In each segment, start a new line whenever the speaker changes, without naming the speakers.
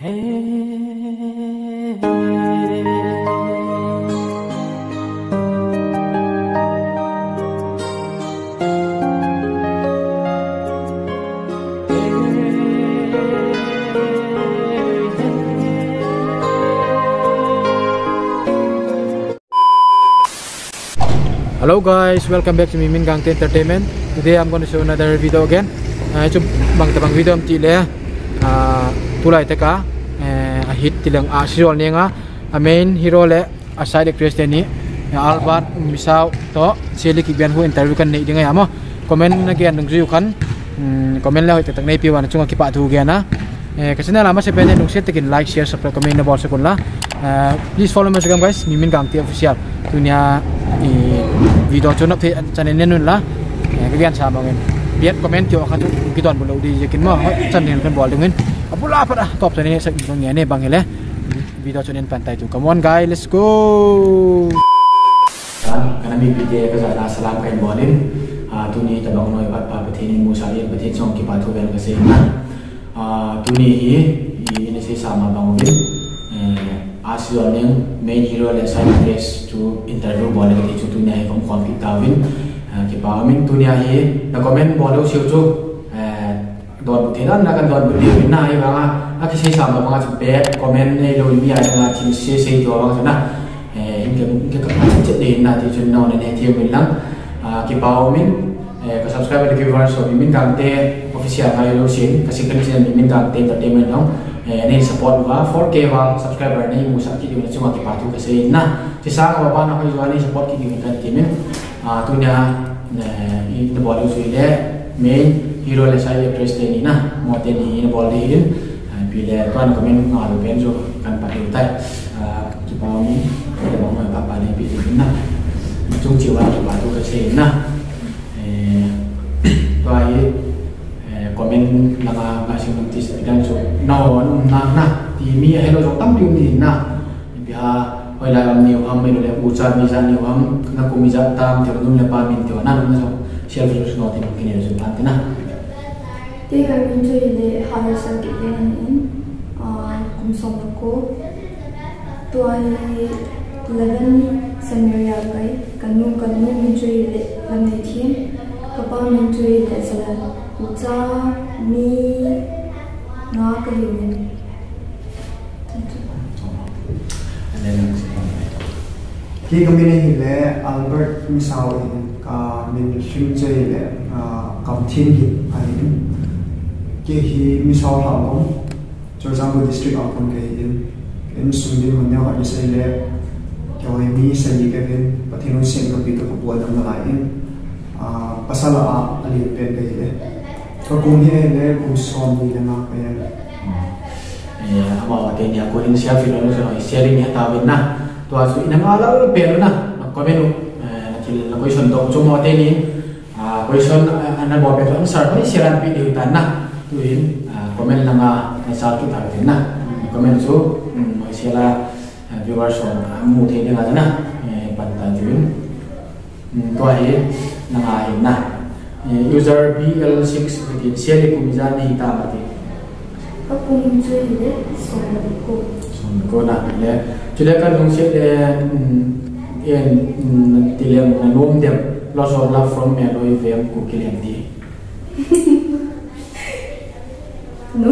Hello guys, welcome back to Mimin Gang Entertainment. Today I'm going to show another video again. Uh, chụp bằng tập video am chỉ lẽ uh, tulai lại eh, a hit tilang a sirol nenga a main hero le, a side actress te ni Albert misau to seli ki bian hu interview kan nei dinga amo comment again nung riu kan. Hmm, comment le hoi tak nei piwan chunga ki pa thu ge na. Eh, Kasina lama se pene nung set tekin like, share, subscribe, comment na bol se kun la. Eh, please follow me Instagram, guys. Mimin Gang ti official. Dunia i video chon up the channel ne nun la. Cái gian sa mong biết comment cho khatu cái toàn bộ lâu đi kiến mà channel bỏ được nguyên apula pada top sini sa bang ne bang hele video chon en pantai tu. Come on, guys, let's go. Karena mi pide ka sa salam kan bolin tu ni tabang noi pat pa pathini musa ye pathin song ki pa thu ben ka se na tu ni hi ini se sama bang bin ask your name main hero le sai place to interview bole ke chu tunia hi kom kon kita win. Ki pa min tunia hi na comment bole siu chu don bu thenan na kan don bu li na hi ba a ki sai sam ba chu be comment nei lo mi ai na ti se se jo ba na in ke ke ka pa che de na ti chu no ne ti min lang ki pa min ka subscribe le ki var so min kan te official hai lo sin ka sin kan sin min kan te entertainment no nên support wa 4k wa subscriber này mu sa ki di na chuma ki patu ka se na ti sa ka ba na ko yo ni support ki di kan ti min a tu nya i the body su ile main hero le sai te ni na mo te ni na bol hi. Pi le kan comment nga lo pen jo kan pa tu tai. Ki pa mi ba mo pa pa ne pi di na. Chung chiu wa ki patu ka se na. To ai comment laka kasih notis dan so no na na ti mi hello so tam tiu ni na. Biha hoi la ni ham me le ucha mi sa ni ham. Na ko mi ja tam ti num le pa min ti na na so share video so ti ki ni so plan ti na
ti ga min chu le ha la sa ki le ni a kum som ko to ai 11 samaria kai kanu kanu min chu le lam ni thien ka pa min chu le sala ucha mi nga ka hi min
khi kami na hile Albert Misao in ka min shim che hile kam thin hi ahin ke hi Misao ha kom cho example district out kom ke hin in sundin man ya ha sai le ke hi mi sai ni ke hin pathin sen ko pi to ko bo dam na lai in pasala a ali pe ke le ko kum hi le ko son ni na ka ya
eh ama te ni ko in sia fi no so sharing ya ta bin na to asu ina ma ngala pe na ko me menu eh kil la question to chu mo te ni a question ana bo pe to answer ni siran pi di tan na tu in comment na nga na sa ki ta tin na comment so mo sila viewers on mu te ni nga na pan ta jun to ai na nga hin na user BL6 within seli kumizan ni hita mati
ka kum chu le som ko
ko na le chule kan nung se le en tilem na nom dem lo so la from me lo ivem ku kilem ti
no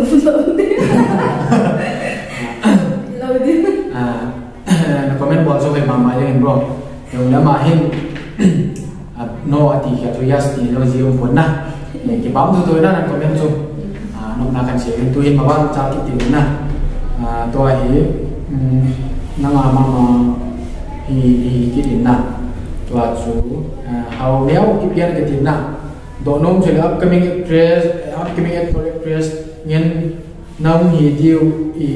lâu lâu lo
à comment bol so ke mama le bro yung la ma hin no ati kya to yas thì nó ji um na cái ki tôi tôi đó là comment số à nó là cần sẽ tôi hin mà ba cha ki ti na à to hi na nga ma ma hi hi ki din na tôi chú hầu nếu cái ki cái ki na đồ nôm nom là upcoming actress upcoming actress ngen nang hi diu i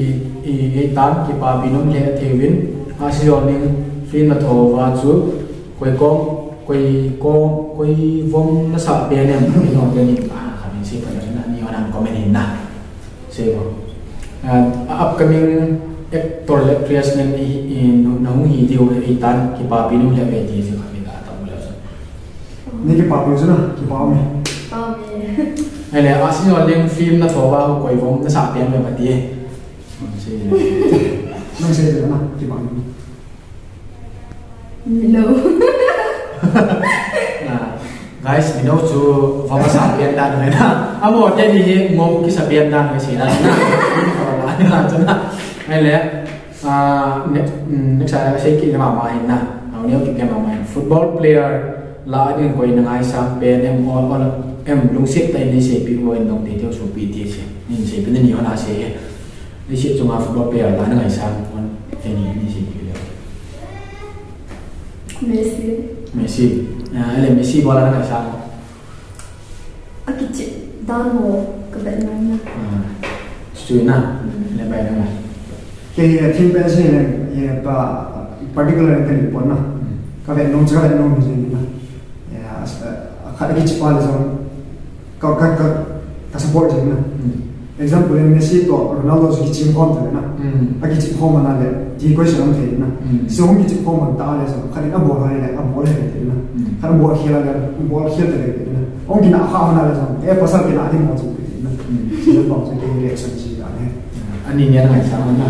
i i tan ki pa binom le thewin a si on ning fin na tho wa chu koi kom koi ko koi vom na sa pe ne ni no te ni a kha ni si pa na ni ona comment in na se bo upcoming actor actress ngen i in nang hi diu i tan ki pa binom le pe ti se kha ni da ta mu le so
ni ki pa pu na ki pa mi
pa mi
ai le a si on ning film na tho wa koi vom na sa pe me pa ti si
nang se de na ki bang
no
à guys mình đâu chú vào cái sản biến đàn người na à một cái gì ngô cái sản biến đàn người chỉ là na là như là cho na hay lẽ à next next là cái cái mà mà hình na nào nếu cái mà mà football player là đi coi năng ai sang bên em all all em lung xếp tay đi sẽ bị quên đồng thì theo số bị thế sẽ nên sẽ bên nhiều là sẽ đi sẽ chúng ta football player là năng ai sang còn cái này đi sẽ bị
Messi.
Messi. À là Messi bola năng ai sang?
Akichi dan mo ka bet no na
à chú na lên bài năng ai
ke team ben se ne ye pa particular ke ni pon na ka ve no cha ve no ni ni na ya kha ki chi pa le so ka ka ka ka support je na example en Messi to Ronaldo ki chi kon te na a ki chi ko ma na le di ko se nam te na so ki chi ko ma ta le so kha ni a bo ha le a bo le te na kha bo khela le bo khel te le na on ki na kha na le so e pa sa ki na di mo chu na chi ba so ke reaction chi da ne
anh nhìn nhận ngày sáng hơn na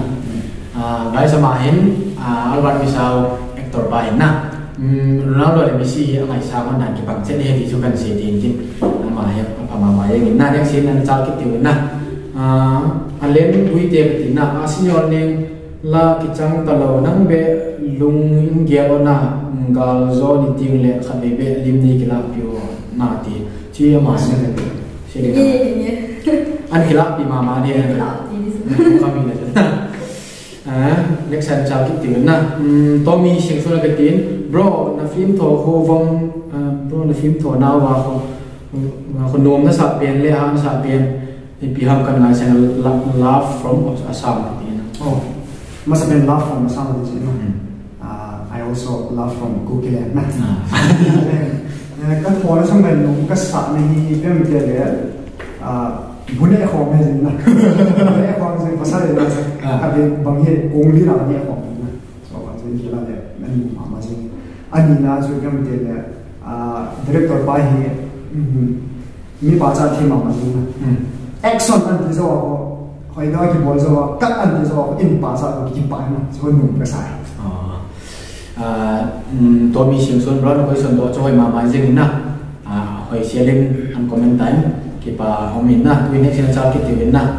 à gái sama hin à Albert Misao actor ba hin na Ronaldo le Messi ngày sáng hơn na cái bằng này thì chú cần sẽ tiền chứ mà hay apa mà mà yang na yang sin na chal cái tiêu na à anh lên vui tiệp thì na Arsenal nên là cái trang talo nang be lung gel na gal zo ni le khabe be lim ni kila pio na ti chi ma se se
ye
le
ye ye
anh kila pi ma ma ni
la ti dis
kami na à next time chào kịp tiền na Tommy sinh xuất cái tiền bro na phim thổ hồ vong bro na phim thổ nào và không và không nôm nó sạp biển lệ hàng sạp biển thì bị ham cần ngay sang love from Assam cái tiền
Oh, must have been love from some of these, you know. Uh, I also love from Google and Các thua nó xong mình cũng các sạc này hi cái mình kia để bún ấy khó mấy gì nè bún ấy khó gì có sao để là các bên bằng hiện cũng đi nào nhẹ khó nè so bạn sẽ chỉ là để mình mà mà gì anh nhìn là rồi cái mình kia để director bài hi mi bà cha thêm mà mà gì nè action anh thì sao hỏi đó thì bỏ sao cắt anh thì sao in bà cha cái bài mà cho nụ cái sai.
À Tommy sinh xuất bro nó có xuân đó cho hồi mà mà riêng na à hồi sharing anh comment time cái bà ông mình na tuy next chào kịp tiền na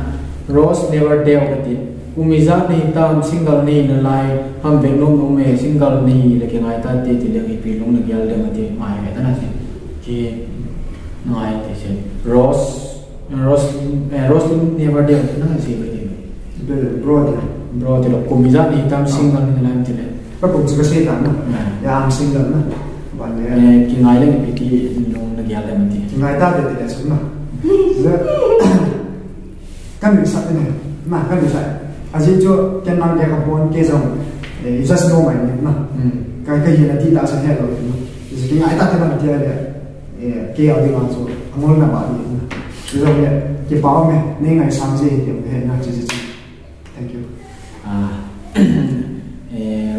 Rose never dare cái tiền umiza ni tam single ni na lai ham ve nom nom me single ni le ke ngai ta ti ti le ki pi long na gyal de ma ti mai ve ta na si. Ki ngai ti se Rose Rose eh, Rose never dare na si ve ti
Betul, bro dia.
bro ti lo. Umiza ni tam single ni na lai ti le.
Các cũng sẽ xây tặng
Nah.
ya am sinh lần và lẽ
Eh, ki ngai le pi ti long na gyal de ma ti.
Ngày ta để để sống mà các mình sợ này. Mà các mình sợ. À chỉ cho cái năng cái học bốn cái dòng để just know my name mà.
Mm.
cái cái gì là đi đã sẽ hết rồi thì cái ngày ta thì mình chơi để cái ở đi mà chỗ. Không là bảo gì cái dòng này cái bảo mẹ nên ngày sáng gì thì hệ là chỉ chỉ thank you.
À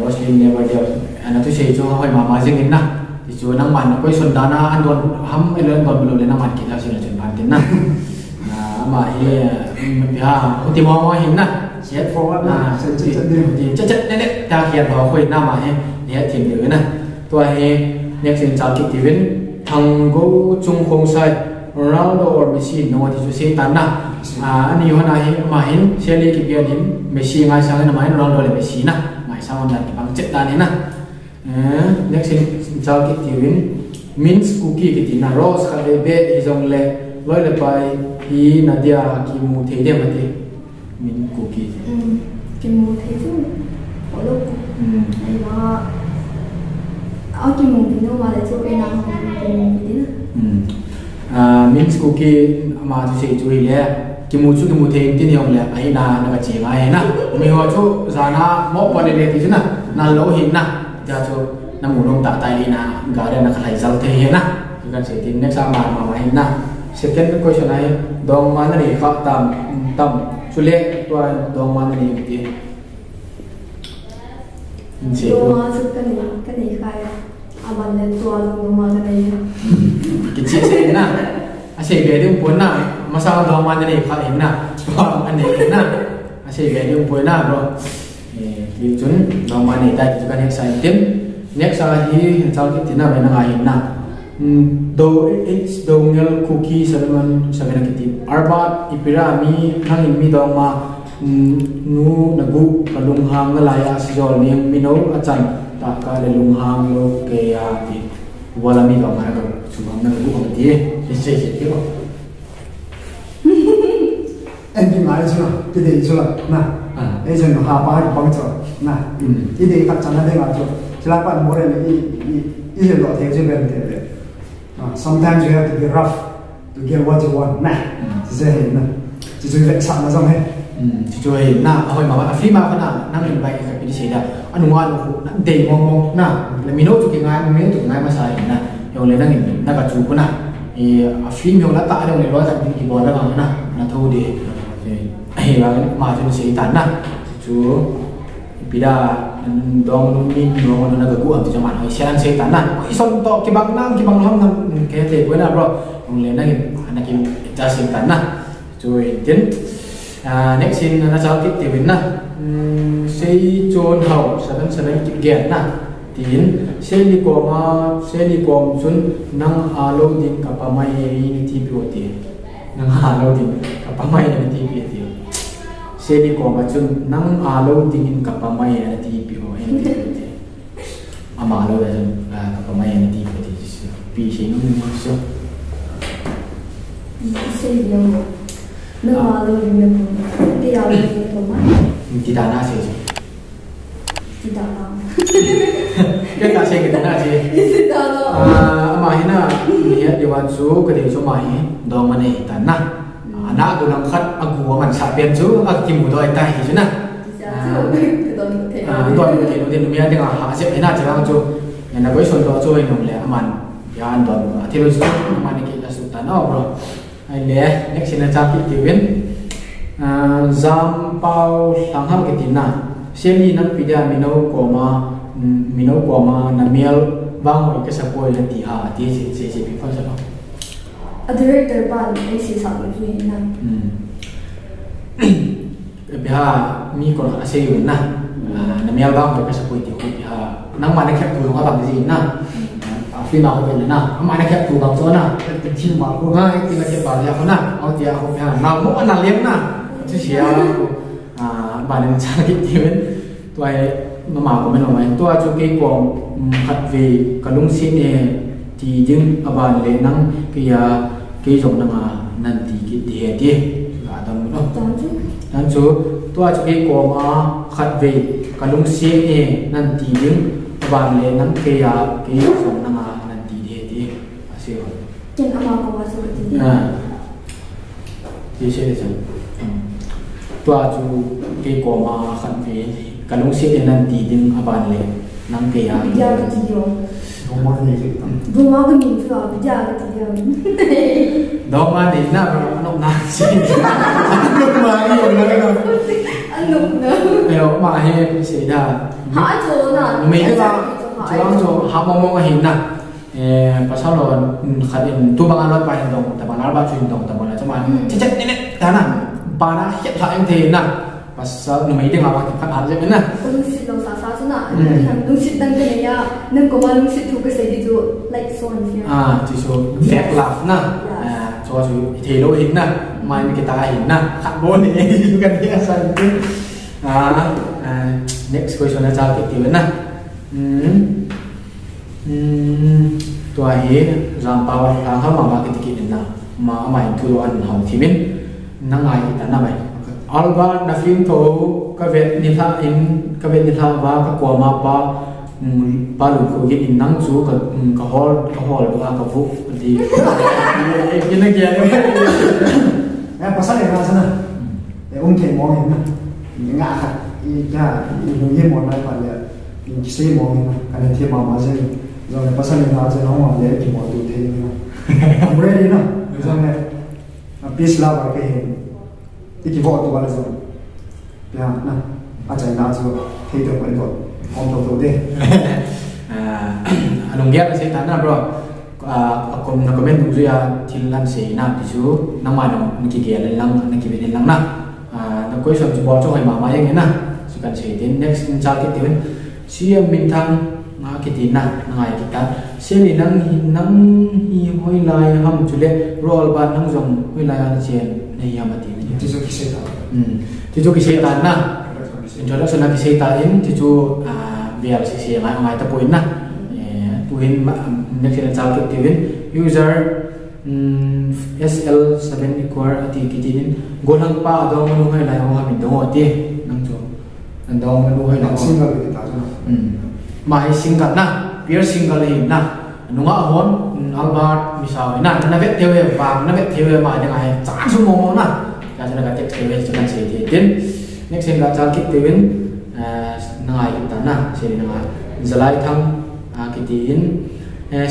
Roslyn never dare anh tu sei cho hỏi mà mà riêng na thì chú nang man nó coi xuân đa na anh ham ai lên don bulu lên man kita sila chen pan tin na à mà he mình ha ti mo mo hin na
forward
à
na, đi.
chất chất nè nè ta khian vào khơi na mà he he thiên được na tua he next in chào kịp tiền thằng go chung không sai Ronaldo or Messi no thì chú sei tan na à anh yêu na he mà hin sẽ lấy kịp tiền hin Messi ngay sang na mà Ronaldo là Messi na ngay sang on dan bằng chất tan he na Eh, next in chào kịp tiền Minsk cookie cái tin na Rose về bé thì dòng lệ lối lệ bài hi Nadia ki mu thế điểm mà thế. Min cookie
um cái mù thế chứ. Có lúc. Này nó ở cái mù thì nó mà lại cho cái nào thì nó
à min cookie mà tu sei chui le ki mu chu ki mu thế tin le ai na na ka chi ngai na mi ho chu za na mo pa le le ti na na lo hin na ja chu na mu nong ta tai li na ga re na khalai zal the he na ki kan sei tin next ma ma ma hin na second question ai dong ma na ri kha tam tam. Chu le to dong ma na ri ti sei
đồ
ko
mà chút cái này cái này khai à bạn lên tua luôn đồ mà cái này
kecil saya na asyik dia dia pun na masa orang mana ni? Kau ini na orang mana ni na chơi về đi bồi na bro. Thì chúng nó mà này tại chúng ta next time tiếp next là thì cháu cái tiếng nào về nó ngay na do it's do ngel cookie sa sagana kiti arba ipira mi nang in mi dong ma nu nagu kalung hang ngala ya si jol ni mi achan ta ka le lung hang lo ke ya ti wala mi dong ma ka subang na gu ti e se se ti ko
en di ma le chura ti de chura na e se no ha pa ha pa chura na ti de ka chana de ga chura chila pa mo re ni ni ni ye lo te je ben Sometimes you have to be rough to get what you want. Nè, chị chơi hình này. Chị chơi vẹn sẵn
là xong hết. Ừ, chị chơi nào à, hồi mà bạn phim mà bạn nào? Năm nghìn bảy phải đi chơi đã ăn ngon để ngon ngon nào là mình nói chuyện cái ngay mình nói chuyện ngay mà sai nè rồi lấy năm nghìn năm cả chụp nào. Thì à, phim mình đã tại đâu để nói rằng thì bỏ ra bằng nè là thôi để thì là mà cho nó sẽ tán nè chú pida dong min no na ga ku am chu ma hoi sian se tan na hoi son to ki bang nam ki bang ham nam ke te ko na bro ong le na ki na ki ta sin tan na chu tin à next sin na chao ki ti win na sei chon hau seven seven ki gen na tin sei ni ko ma sei ni ko chun nang alo din ka pa mai ni ti pi o ti nang alo din ka pa mai ni ti pi ti se ni ko ma chun nang a lo ding in ka pa mai na ti pi ho en ti ti ama lo da chun ka pa mai na ti pi ti si pi si nu ni so
se yo no ma lo ni na pu ti ya lo ni to ma.
Ti da na se
ti da na.
Ke ta se ke ta na se.
Ti da no
a ma hi na ni ya wan su de so ma hi do ma ne ta na ana ko lang khat agu man sa pen chu a ki mu do ai tai hi chu na à tôi thì nó thì nó miếng tiếng à hạ sẽ phải na chỉ đang cho nhà nó với số đó cho anh nông lệ aman ya an đó thì rồi số mà này kita suta no bro ai lệ next in cha ki ti win zam pau sang ham ki tin na seli nan pidia mino koma mino koma na miel wang hoi ka sapoi la ti ha ti se se se bi fa sa
a director ban ai si sa lo ni na
biha mi ko na se yun na. Na mial ba ko sa puiti ko biha nang mana kyak tu nga bang ji na fi ma ko ben na. Mana kyak tu bang so na.
Cái chim mà
ko nga ti na ke ba ya ko na au ti a ko biha na mo na. Lem na chi sia a ba nen cha ki ti ben tu ai ma ma ko men no mai tu a chu ke ko khat ve ka lung si ne ti jing aban le nang ke ya ke jong na nan ti ki ti he ti ga dam no
chang chu
nan chu tua chu cái ko ma khat ve kalung se e nan ti ding ban le nan ke ya ke som na ma nan ti de ti ase ho
chen ama ko ma su ti
na ti se de tua chu cái ko ma khat ve kalung se e nan ti ding ban le nan ke ya
bi ja ka ti yo
không có gì chứ
bu ma ko ni chu bi ja ka ti yo
đó mà đi na nó na se ma ni yo na ka
an no no
ayo ma he se da
ha chu na
mình cái là chỉ đang cho học mong mong hình nè pasal lo khadin tu bang alot pa hin dong taban alba chu hin dong taban la chaman che che ne dana bana nó tại em mà nè pasal nu mai tengah waktu kan harus mana
lung sit lo sa sa chu na han lung sit dang có mà nang ko ma cái sit thu ka like so and fear
ah chỉ số fact laugh nè. À, cho chú thì lô hình nè. Mai cái ta hình nè. Khát bốn thì em kan dia san à, next question là sao ừ. ừ. cái tiểu nè. Tua hi ram paw lang ha ma ma ki ki na ma ma thu thì mình thimin ai thì ta na ấy alba na film tho ka vet ni tha in ka vet ni tha wa ka ko ma pa pa lu ko gi in nang chu ka ka hol ka hol ba ka vu di. Ki na kia
em pasal yang sana để ông thầy mong em những ngã khác ý ra ý đồ yên một lại phải là những cái xây mong em cái này thiên mà mà dễ rồi pasal yang ra nó mà dễ thì mọi thứ thế nữa I'm ready no rồi. Này peace love cái hình tôi là rồi ya à chạy nào rồi thấy được vậy rồi ông tôi tôi đây
anong gap sa tana bro ako na comment mo ya til lan se na pisu na mano nakikiyala lang nakibinin lang na na question chu bol chu hoi ma ma yang na chu kan che tin next in chal ki mai siam min thang nga tin na ngai ki ta seli nang hi nang hi hoi lai ham chu le roll ban nang jong hoi lai an chen nei ya ma tin
Ti so ki se ta.
um ti chu ki se na ki se ta in ti chu a biar si si ngai ngai ta point na. Tuin next in chal ki tin user um, SL7 equal ati kitinin golang pa do manu hai lai ho min do ati nang chu nang do manu hai na
single ki ta
um mai single na. Peer single hi na. Nunga hon albert misau na. Na vet tewe wa na vet tewe ma de ngai cha mo mo na ya sa ga tek tewe chu kan se ti tin next in ga chal ki tewin na ngai ta na se ni na zalai thang a kitin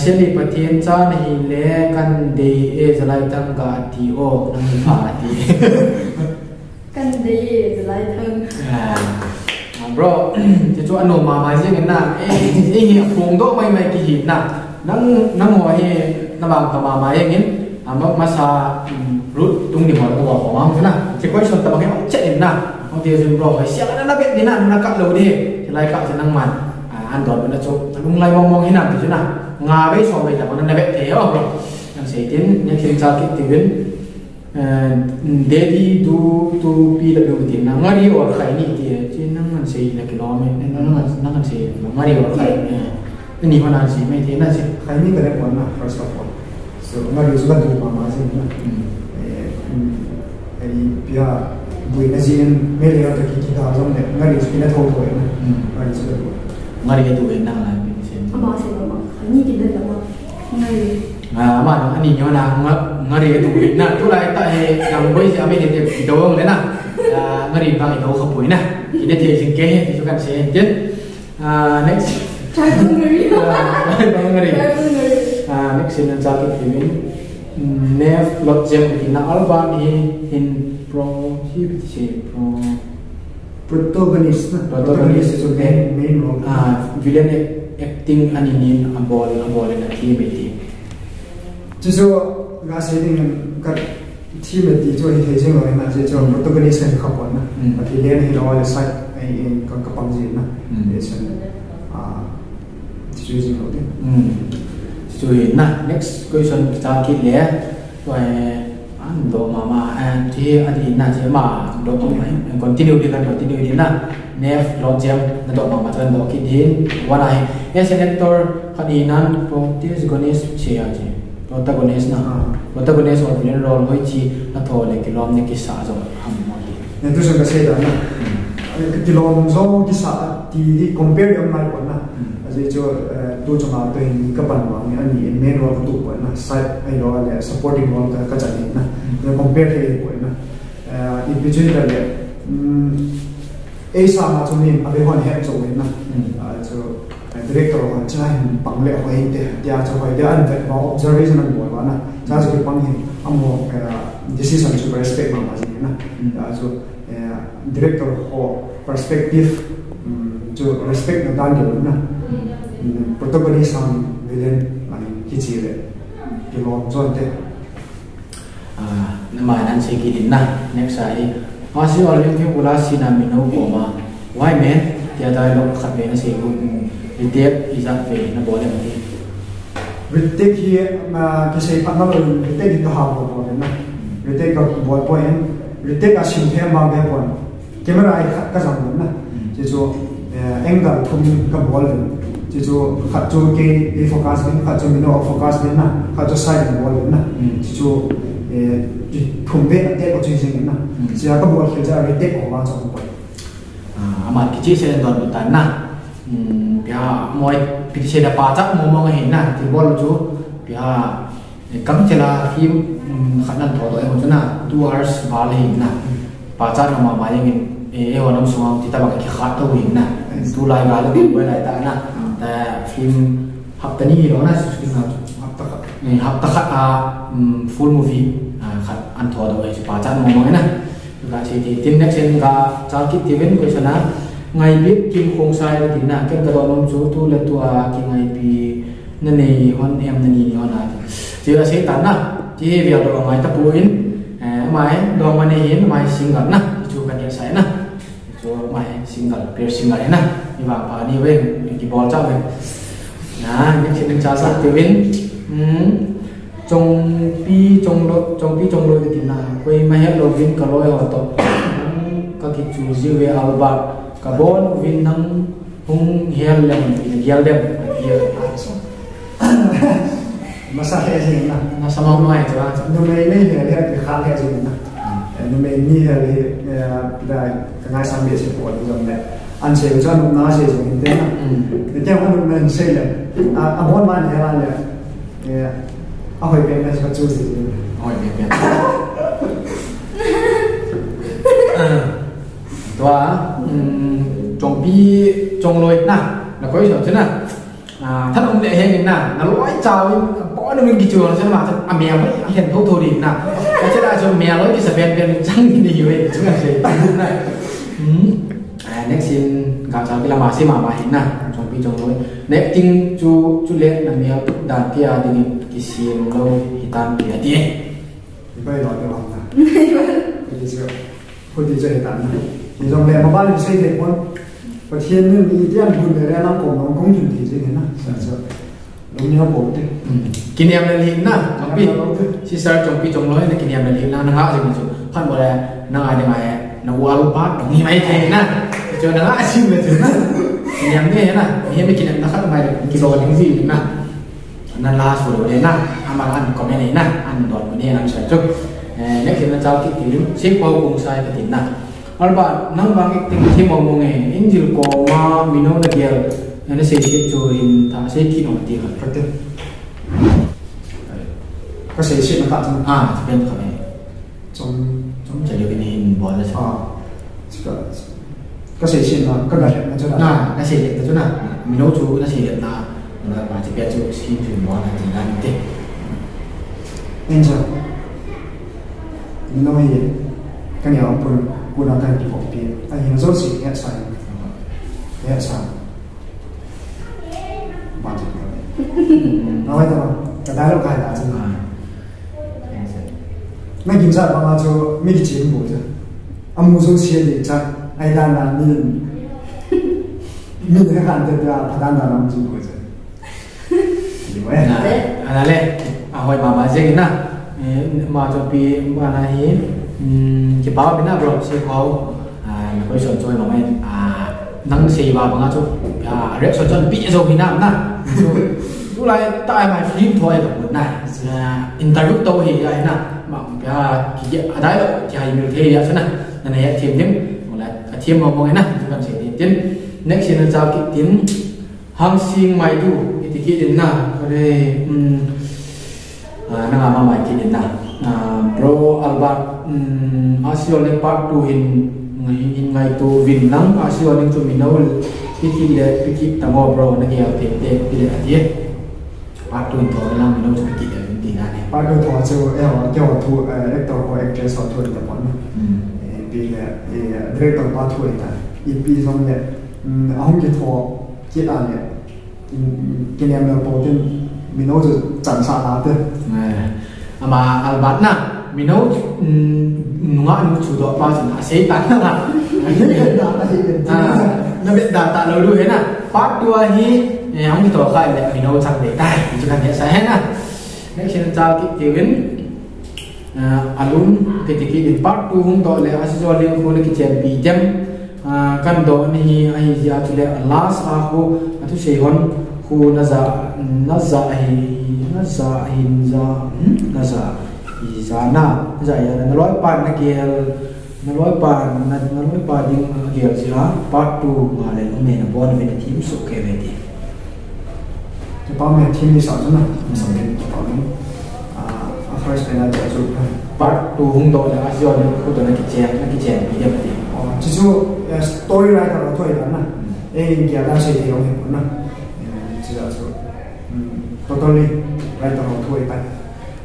seli pathian cha na hi le kan de e zalai thang ga ti o nang hi pha ti
kan đấy lại thân
À, bro thì cho anh mà mà riêng cái nào ê ê hi phùng đó mày mày kỳ hiệp nè nắng nắng mùa hi nó bằng cả mà mà riêng ấy. À mà mà sa rút tung đi mà nó bỏ bỏ mà thế nào. Chỉ quay xuống tập cái ông chạy nè ông tiêu dùng bro phải xem nó nó biết thế nào nó cắt đầu đi. Thì lại cắt cho năng mặn à an toàn nó chụp đúng lại mong mong thế nào thì thế nào. Ngà bây so bây giờ nó nó biết thế không bro yang sẽ tiến những khi cha cái tiền dedi du tu pi la bu tin na ngari or khai ni ti chi nang man sei na kilo me na nang man nang sei ngari or khai ni ma na si me ti na si
Khai ni ka le pon na first of all. So nga ri so ba du ma ma sin na. Eh ai pia bui na jin me le ta ki ki da jom ne nga ri so na thau thoi na. Nga ri da
ngari ke tu ve na la me si
ama sẽ là mà như cái đấy là mà
à mà nó ani nyo na ngari ke tu ve na tu lai ta he yang boy si ame de de do le na ngari ba i do kha pui na ki de te jing ke thì ti kan se tin next
trái con người
ba ngari
trai con người
Ah, next in sa nef lot gem in alba in pro here dice pro
uh,
protagonist.
Protagonist. So main main role.
Ah villain acting aninin abol abol na hmm. team ti
to so ga se ding ka team ti cho hi thei jeng ma je cho protagonist ka
khap
na. Ma ti len hi all side ai in ka ka
pang
jin na. Hmm. Lesson ah ti ju
jing ho de na next question ta ki le to do mama and thi ani na je ma còn to điều gì continue còn kan điều gì nữa nef lo jam na do mama chan do ki din wala hai yes selector khani nan protis gonis che a je protagonist na ha protagonist or villain role hoi chi là thôi le ki lom ne cái xã zo ham mo
di ne tu sa ka se da na ki lom zo ki sa ti compare yam mal còn nè je cho tôi cho ma to ni ka ban wa ni ani main role tu ko na side ai role le supporting role cái cái chani na ne compare thì ko na in between da le a sa ma chu ni a be hon he cho na cho director hoàn cha hin pang hoàn ho hin te dia cho ho dia anh phải ma observation an bo wa na cha cho pang anh muốn cái decision to respect mà ma ni na cho director ho perspective cho respect nó na được na um, protagonist ang villain ang kichire kilo zonte
ah na ma nan se ki din na next ai ma si ol yung ki pula si na mino ko ma why man tia dai lo khat be na se ku ritep izat ve na bole ma
ritek hi ma kisay pangal ritek dito ha ko na ritek ka ball point ritek a sim the ma be point camera ai ka jang na je jo angle thum ka ball je jo khat jo ke e focus bin khat jo mino focus bin na khat jo side ball na je jo thum be te ko chin na je ka ball khel ja ritek ko ma jong point
ah amat ki chi se don bu tan na um pya moi pi se da pa chak mo mo he na ti bol chu pya kam chela phim khat nan tho do e mo chu na 2 hours ba le na pa cha no ma ma yang e e wa nam sung ti ta ba ki khat to win na tu lai ba le tu ba lai ta na ta phim hap ta ni ro na su ki na
apta ka
ni full movie tin next en ga cha ki ti ven ko sana ngai biết kim không sai la tin na ken cái đó nom chú tu là tua a ngay bị nên này nei em nên ni ni này chỉ là sẽ se na ti việc đó ngai tập pu mai đó mà này hiện mai sing ga na chú cần ni sai na chú mai single pair single na như vậy pa đi về ki ball cha wen na ni chin cha sa ti win um trong pi trong lo trong pi trong lo ti na koi mai he lo vin ka lo ho to. Ka ki chu ji we al ba ka bon vin nang hung hial lem ni hial dem hial
masa he gì na
na sama mai cha
nu me ne he he ke khal he gì na nu me ni he he da ka ngai sam be se po ni jom ne an se jo nu na se gì te na te ho nu me se le a a bon man he la le e a hoi me se chu gì.
Oi bien bien tua trong pi trong lôi na là có ý thế nào? À thân ông đệ mình nè là lỗi chào bỏ nó mình kỳ trường xem mà à mèo mới hiện thâu thâu đi nè cái chế đại cho mèo lỗi cái sập bèn bèn đi đi vậy chúng là gì này nek sim ga cha kila ma sim ma hin na chong pi chong loi nek ting chu chu le na mi da ti a ding ki sim lo hitan ki a ti ni
pai lo de wang na ni ji ko gì je hitan na ni trong này ba ba ni sei de pon pa thiên ni ni tian bu de ra na ko mong kong chuẩn thì je na sa sa lo ni ha bo de ki ni am le hin na chong pi si sa chong pi chong loi na ki ni am le hin na na ha ji ni chu phan bo le na ai de mai na wa lo ba dong ni mai the ดิ
kỷ niệm là hiện na trong pi si sar trong pi trong lối là kỷ niệm là hiện na nó ngã gì mình phan bộ là nó ai được ai nó wal ba đồng hi mai thế na cho nó ngã chim là thế na kỷ niệm thế na hiện bây kỷ niệm nó khác mai kilo những gì na nó la số đấy na ama ăn có mấy này na ăn đòn cái này ăn sợi chút nếu khi nó giao cái kỷ niệm xếp vào cùng sai cái tiền na alba nang bang ik ting thi mo mo nge injil ko ma mino na gel na se se cho
ก็เต็มก็เสียชีวิตนะครับจัง
à bên khỏi này
จง
chúng chỉ được cái hình bỏ ra
อ่า
sao
ก็ก็เสียชีวิตนะก็แบบนั้นจะได้
na nó sẽ hiện cái chỗ nào mình nấu chú nó sẽ hiện là là bà chỉ biết chú xin thuyền bỏ là chỉ là như thế
เองจะมีน้อยกันอย่างปุ่นกูนักการที่ผมเปลี่ยนไอ้เห็นโซ่สีแค่ใส่แค่ใส่มาจากไหนน้อยแต่ว่าแต่ได้เราขายได้จริง
à
ไม่กินซะบางอาจจะไม่ได้จินบุจ้ะอามูซูเชียดีจ้ะ 아이다나는 이해가 안 되더라 바다나랑 지금 거죠 이거야
하나래 à hồi mà mà dễ na mà cho pi mà na hi cái bao bên nào rồi? Sẽ có à với sườn trôi mà mày. À nắng xì vào bằng chỗ à rep sườn trôi bị rồi bên nào na lúc này tại mày phim thôi là một này interview thì là na mà cái cái ở à, đấy thì hay thế dạ, này này thì thêm thiêm mà mong ấy na chúng ta sẽ đi tiến next là chào kỹ tiến hàng xin mai du. Thì thì kỹ đến na rồi um à na mà mai kỹ đến na à pro albat um asio lên part tu hin ngay in ngay tu vin lang asio lên tu min nấu. Thì thì để thì kỹ tao mò pro nó hiểu thì để thì để gì? Part tu
hin thôi lang mình nấu tu kỹ để mình tin anh part tu thôi chứ em ở chỗ tu em tàu có em chơi sọt tu là bọn mình vì là về tổng ba thôi ta ít bị xong nhé à, ông cái thọ chết ăn nhé cái này mình bảo tên mình nói rồi chẳng sao nào À mà
à, albat na mình nói ngã nó chủ động bao giờ sẽ tắt na à, nó biết đặt tại lâu đuôi na phát đua hi ông cái tổ khai lại mình nói chẳng để tay chúng ta nhớ sai hết na nếu xin chào tiếp tiếp đến alum kitiki in part 2 hung do le asizol le khone ki chen bi tem kan do ni hi ai ja tu le last a ko atu sei hon khu na za na za hi, na za hin za na za hi za na. Za ya na loi pan na ke na loi pan na na loi pan đi ke ji ha part đi ma bọn mình na đi sao ti
so sao đi bọn mình first and other two
part two hung do na asyo ni ko to na kiche na
kiche ni ya pati oh jisu story writer ro toi na e ya na se yo ni na ji da so totally writer ro toi pa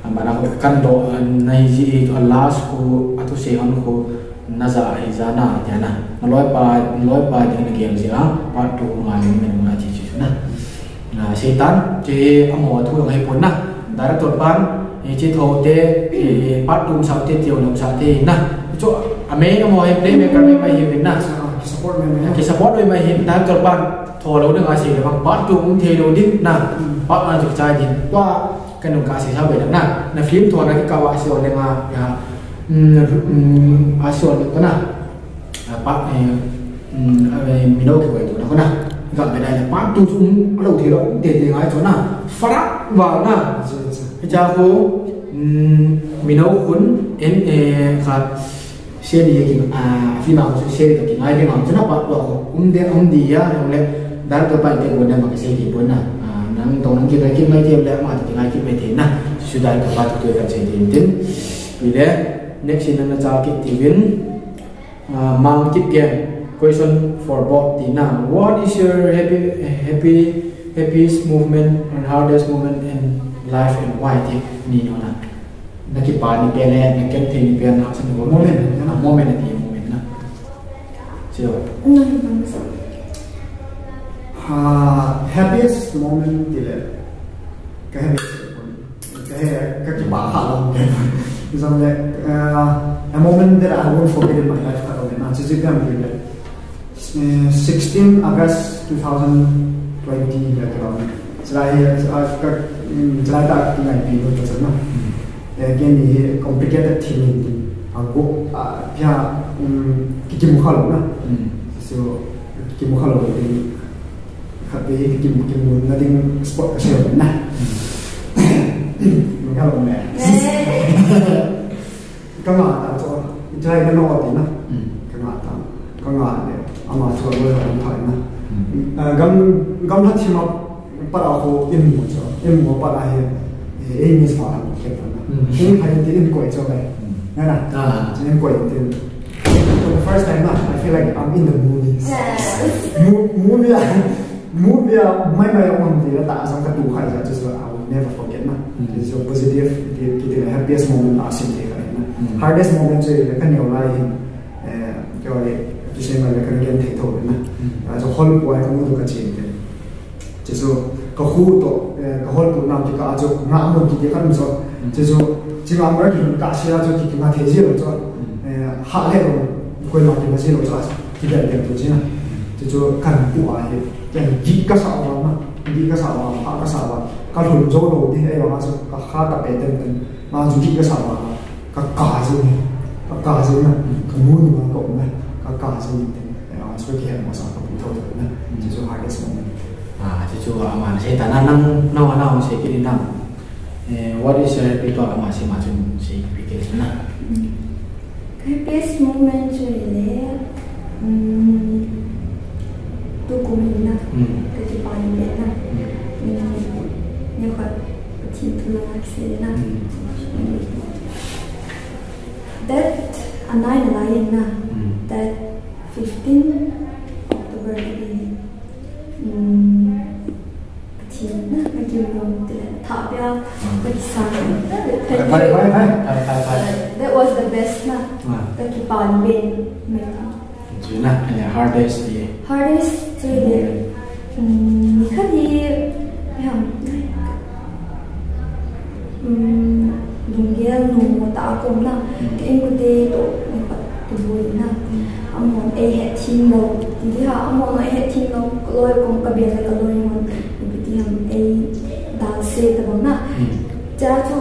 amana ko kan do nai ji to last ko atu se on ko na za ai za na ya na loi pa loi pa ni game ji ha part two ma ni ni ma ji ji na na setan je amo thu ngai pon na dara tot ban e je tho te e part 2 sa te tio nam sa te na cho ame mo he play maker me mai hi na
support me me
ki support me mai hi ta kar ban tho lo na si le bang part tu um the lo din na part na chu chai din to kan nung ka si sa be na na film tho na ki ka wa si on nga ya um a si on ko na pa eh mino ki wa tu na ko na gặp cái này là tu chúng đầu thì đó để để ngay chỗ nào phát vào na cái cha cô nấu kun em e, khát xe đi cái à khi nào sẽ xe cái ngay cái nào cho nó bắt đầu um để um đi á rồi lẽ đã cái bài cái buồn mà cái xe thì buồn à nang tong nang kita kita mai tiap lek ma ti ngai ki me thina sudah ka pat tu ka chei din tin bile next in na cha ki ti à, mang chip game question for both tina what is your happy happy, happiest movement and hardest movement in life and why ti ni no na na ki pa ni pe le na ken thi ni pe na sa ni moment na? Moment ni moment na? Sio
Nah, bangsa.
uh, happiest moment thì là cái happiest cái cái cái bảo hạ lòng cái rằng là uh, a moment that I won't forget in my life cả rồi mà chỉ chỉ cái gì là 16 August 2020 là cái đó Selain các selain tak tinggal di luar sana, again ni complicated thing ni, aku pihak kita muka lo na, so kita muka lo ni tapi kim kim mun na ding sport kasi na. Mga lo na. Kama ta to, jai na no ti na. Kama ta. Kama ne. Ama to lo na. Gam gam na ti ma para ko in mo cho. In mo para he. E mi sa na ke ta na. In ha ti in ko cho ba. Na na.
Ah.
In ko. For the first time, I feel like I'm in the movies. Mo- movie movie mai mai thì đã tạo ra cái tủ khai ra just I will never forget na is your positive cái the happiest moment thế cái na hardest moment thì là cái nhiều lại cái gọi cái xem là cái gen thấy thôi na à cho hol của ai cũng được cái chuyện số cái khu tổ cái hol của nam thì cái ajo ngã một cái cái mình so chỉ số chỉ là mới thì cả xe cho thì cái mà thế gì rồi cho hạ lệ rồi quên mặc cái gì rồi cho thì để để tôi chứ na chỉ số cần của ai yang di ka sa wa na di ka sa wa ha ka sa wa. Ka lu zo lo di ai wa so ka kha ta pe ten ten. Ma ju di ka sa wa ka ka zo ni ka ka zo na ka mu ni ma ko na ka ka zo ni ten ai wa so ki ha mo sa ka pu to to na ji so ha ke so na
à thì chú à mà sẽ ta năng năng nào nào sẽ cái năng what is your happy to mà sẽ mà chúng sẽ bị cái gì nào
Happiest moment cho là um, tu cùng mình na
Ừ.
cái gì bạn biết na nhiều khoản chỉ tu là sẽ na that a nine alive na that 15 cái sáng
phải phải phải phải.
phải
that was the best na. Cái gì bạn biết mình
chú na là hardest thì
hardest to the um, khách đi hầm um, dùng cái nụ tạo cũng là cái em có thể tổ mình phải tổ vui na ông muốn ai hết thiên lâu thì thì họ ông muốn ai hết thiên lâu lôi cũng cái biển là cái lôi muốn thì thì hầm ai đào xe tập na cha chú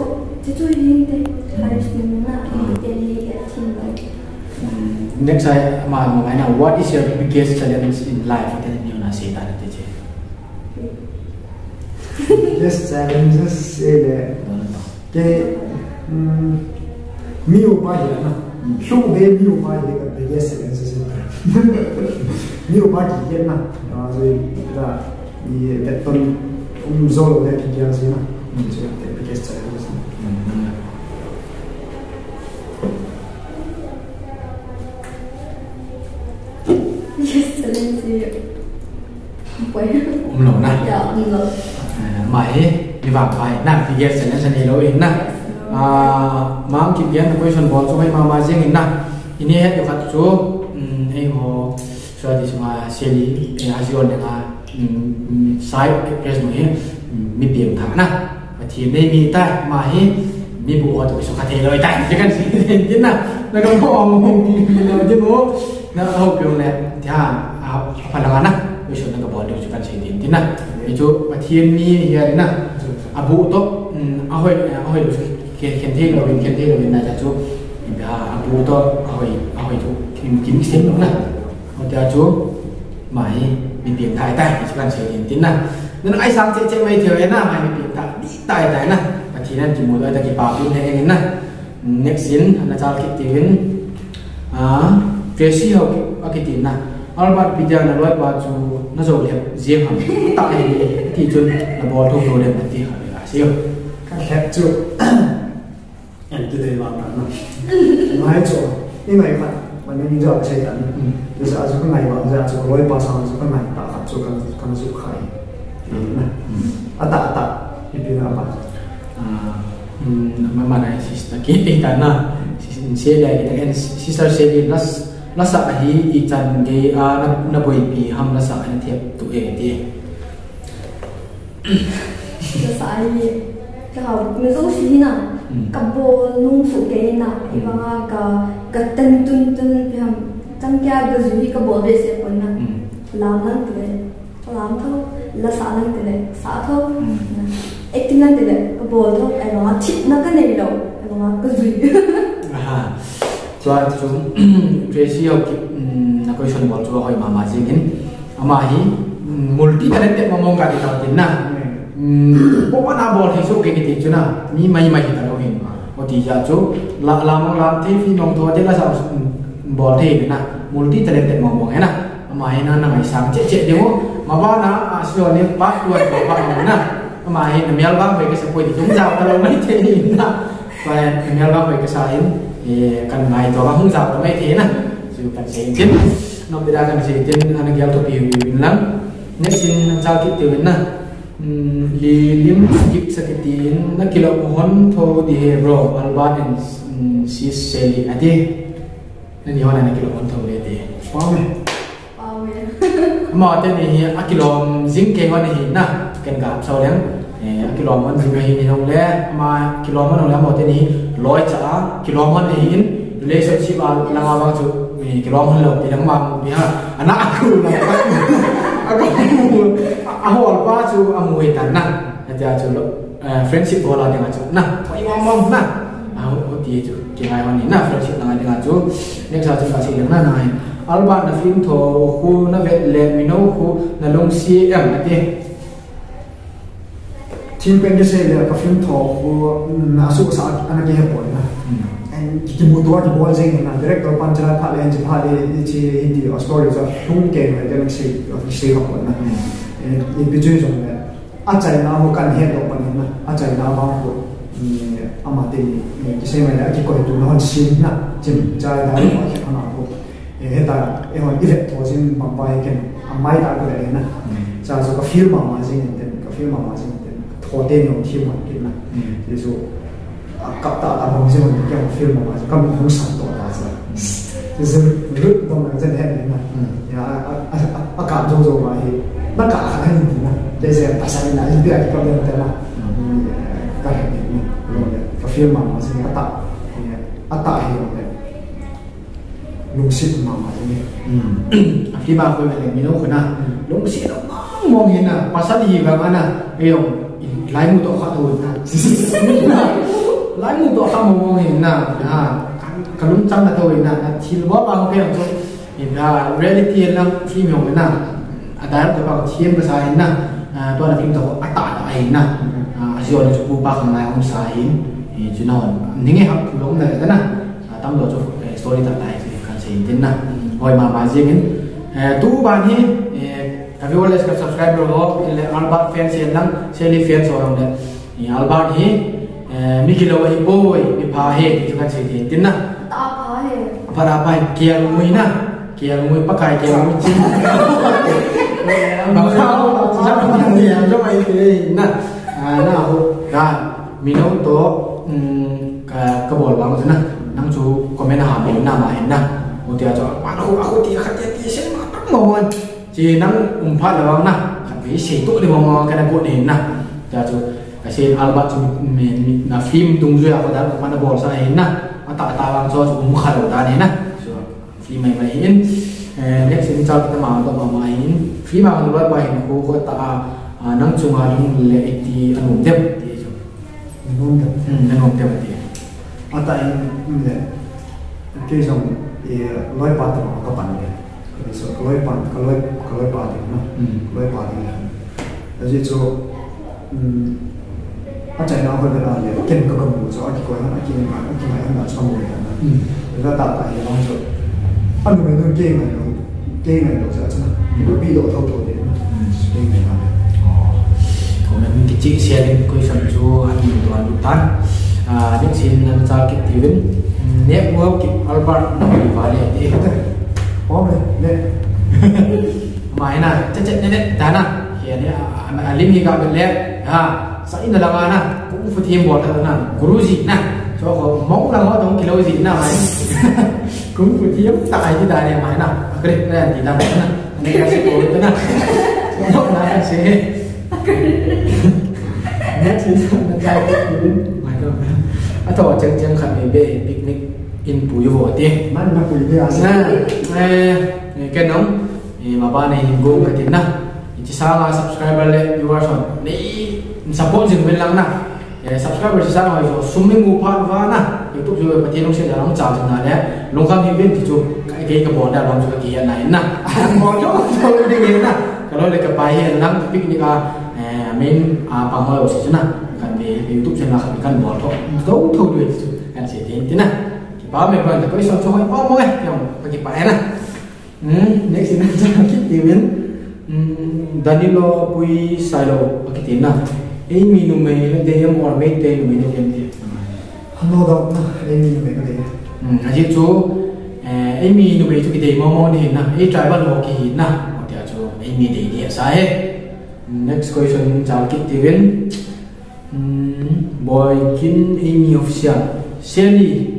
chú chú hình thế hardest moment na em có thể hết thiên lâu
next I mà mà cái nào what is your biggest challenge in life? Thì nhiều là sẽ ta được chứ
yes challenges là
đó là đó
cái miu ba hi na shu be miu ba hi ka biggest challenges miu ba ki ye na rồi là ni beton um zolo de ki ya zina so the biggest challenges
yes challenge gì umlona
mai mi va pai na ti ge sen sen lo in na a ma ki bian ko ison bol so mai ma ma jeng in ini he de khat chu ho so di sma seli e asion de na sai pres no he mi bian tha na và thì nay mi ta mà hi mi bu số khát thế rồi ta chỉ cần gì thế na nó có ông ông đi đi nó hậu biểu này thì à phải là na งมีเลยจินโมนะเอาเปลี่ยนเลยที่ฮะเอาพลังงานนะวิชวลนั่นก็บอกเดี๋ยวจะกันสิจินจินนะวิจูมาเทียนมีเฮียนะอาบุโตเอาไว้เอาไว้เขียนเขียนที่เราเป็นเขียนที่เราเป็นนะจะจูอีกาอาบุโตเอาไว้เอาไว้จูกินกินเสียงนะเอาจะจูหมายมีเปลี่ยนไทยแต่จะกันสิจินจินนะนั่นไอ้สังเจเจไม่เที่ยวเองนะหมายมีเปลี่ยนไทยดีตายแต่นะ thì nên chỉ muốn ta kịp bảo tin hay anh nè next sin là chào kịp tiền à phía sau học ở cái tiền nè Albert bây giờ là loại bảo chú nó rồi đẹp riêng hẳn tại thì chun là bỏ thông đồ đẹp thì hẳn là siêu
các hẹp chú anh tôi đây vào đó nói chỗ như vậy phải mà nên như vậy sẽ đắn thì sao chú cái này vào ra chú lối bảo sang chú cái này tạo hạt chú cần cần chú khai nè à tạ tạ thì bây giờ bảo
mana sister kiti kana sila kita kan sister seli las lasa hi itan ge a na na boy pi ham lasa an thiep tu e ti
Sa sai ka hau me zo si na ka bo nung su ke na ibanga ka ka tan tun tun ham tang kya ga zu hi ka bo de se pon na lam nan te lam tho la sa nan te sa tho acting nan te ka bo tho ai ma thit na ka nei lo ai ma ka zu
ha cho chúng Tracy học na ko shon bol chu hoi ma ma jingin. Ama hi multi talented momong ka ta tin na. Bo pa na bol hi so ke ki chu na. Mi mai mai ta lo hin. O ti ja chu la la mo la ti fi nong to de la sa bol the na. Multi talented momong hai na. Ama hi na na mai sang che che de mo ma ba na a sio ne pa tu ba ba na. Ama hi na mial ba ke sa poi ti chung ja ta lo mai ni na. Và mial ba ke sa hin kan ngai to ka hung ta mai the na su kan se tin no bi da kan se tin ana gyal to pi win lang ne sin cha ki te na li lim skip sakitin na kilo hon tho di he bro alba en si seli ade na ni hona na kilo hon tho le de
Wow.
Wow.
ma te ni hi a kilo zing ke hon hi na ken ga so leng a kilo hon zing hi ni hong le ma kilo hon le ma te ni loi cha kilo hon hi in relationship a langa bang chu mi kilo han lo ti dang ma mi ha. Ana aku na aku a hol pa chu a mu tan na ta chu lo friendship bola dengan chu na oi mom mom na a ho ti chu ke ai hon ni na friendship na dengan chu next sa chu ka si na na alba na film tho khu na ve le mi no khu na long si em na
ทีมเป็นดิเซลกับฟิล์มทอกน่าสู้สักอันนี้เหตุผลนะที่มุตัวที่บอลเจงนะดีเรกเตอร์ปัญจราพาเลนจิพาเลที่อินดีออสตรเลียจะทุ่งเก่งเลยจะไม่ใช่ไม่ใช่เหตุผลนะอีพิจูจงเนี่ยอาจารย์น้าหัวกันเหตุผลนะอาจารย์น้าบ้างหัวอามาตินี่ที่ใช่ไหมเนี่ยที่ก่อนดูนอนชินนะจิมใจได้หัวเขียนหน้าหัวเออแต่เอออีเล็กตัวจิ
มบังไปกันอาไม่ได้ก็เลยนะจะจะก็ฟิล์มมาจริงเนี่ยก็ฟิล์มมาจริง hoden yong thi mon kin la ti zu kap ta la hong zeng ki yong film ma ka mo hong san to ta za ti zu ru dong na zen hen na ya a ka zo zo ma hi ba ka ha hen ni na de ze pa sa ni na hi bi a ka mo ta la ka hen ni lo ne ka film ma ma zeng a ta a ta hi lo ne lung sit ma ma zeng a fi ba ko me ni no ko na lung sit ma mo ni na pa sa ni ba na e yong lái mù tọa khát thôi lái mù tọa khát mong hình nà à cả lúc chăng là thôi nà thì bao bằng phèm thôi. Hình ra reality là phim hiểu nà à đá là bằng thiên bà sai nà à tôi là phim tàu ác tạ à, là hình nà à rồi là chụp bạc hàng này ông sai hình thì chuyện nào những cái học lống này thế nà tâm đồ cho à, story tập này thì cần sẽ tin nà rồi mà mà riêng à, tu bàn hi wala ska subscribe ro ho ile albert fans yen lang seli fans ho ram de ni albert hi mi kilo hi boy mi pha he ti kan sei tin tin na?
Ta pa he.
para pa kial mui na? Kial mui pa kai kial mui chi. Ma khao sa pa ni ya jo mai ti na? Na ho ra mi no to ka ka bol bang na. Nang chu comment ha mi na ma hen na. Một tia cho bạn aku aku tia khát tia tia sen mà tắc mò mòn chỉ nắng um phát là vâng na khát cái sĩ tụ đi mò cái này bộ nền na giờ chú cái kasi alba chu na film tung ju ya ko da mana bol sa hin na ata ta wang so chu mu khalo da ne na so film mai mai in next in chal ta ma to ma ma in film ma lo ba hin ko ko ta nang chu ma lung le ti anum dem ti chu
nung dem
nang dem ti
ata in le ke jong e loi pa ta ka pan le so loi pa ka loi ka loi pa ti na loi pa ti le aji chu a chạy nó hơn là để kinh có công vụ cho anh coi hắn anh mà anh mà anh là xong rồi là người ta tạo tại là mong rồi anh mình luôn game này rồi game này. Rồi chứ nó bị độ thâu thổ đến game này là
còn mình cái chị xe lên coi sẵn cho anh mình toàn đủ tan à những xin anh ra cái tiền network cái Albert bị vài lệ thì
có này nè
mai na chết chết nè đàn na hiện à lim hi gặp bên lệ à sai na na na gì na cho có mong là họ đóng kilo gì na mày cũng phụ thêm tại cái đài này mày na cái này là gì na mày na này cái sẽ cố na là sẽ nhất là nó cái mày đâu à thôi chân chân khát về về picnic in bùi vô tiền
mắt nó quỳ đi à
na cái nóng mà ba này gồm cái tiền na chỉ sao là subscriber le viewers on ni support jing bên lang na ya subscriber chỉ sao hỏi rồi sum mình ngủ phát va na youtube rồi bati nông sẽ là nông chào chừng nào đấy nông kham hi bên thì chú cái cái cái bọn đã làm cho cái này na bọn nó thôi đi nghe na kalau le cái bài hiện lang picnic à main à bằng hơi ở sẽ na kan về youtube sẽ là kan bọn thôi. Đâu thôi được kan sẽ đến thế na thì bảo mình còn có số cho hỏi ô mọi người cái bài na next in kita kitin Danilo pui silo kitin na ei mi nu me le de yam or me te nu me ne kem ti
nó đâu nó em. Nhìn về cái đấy
a ji chu ei mi nu me chu ki de mo mo ni na ei tribal ho ki na o tia chu ei mi de dia sa he next question chal ki ti wen boy kin ei mi official seli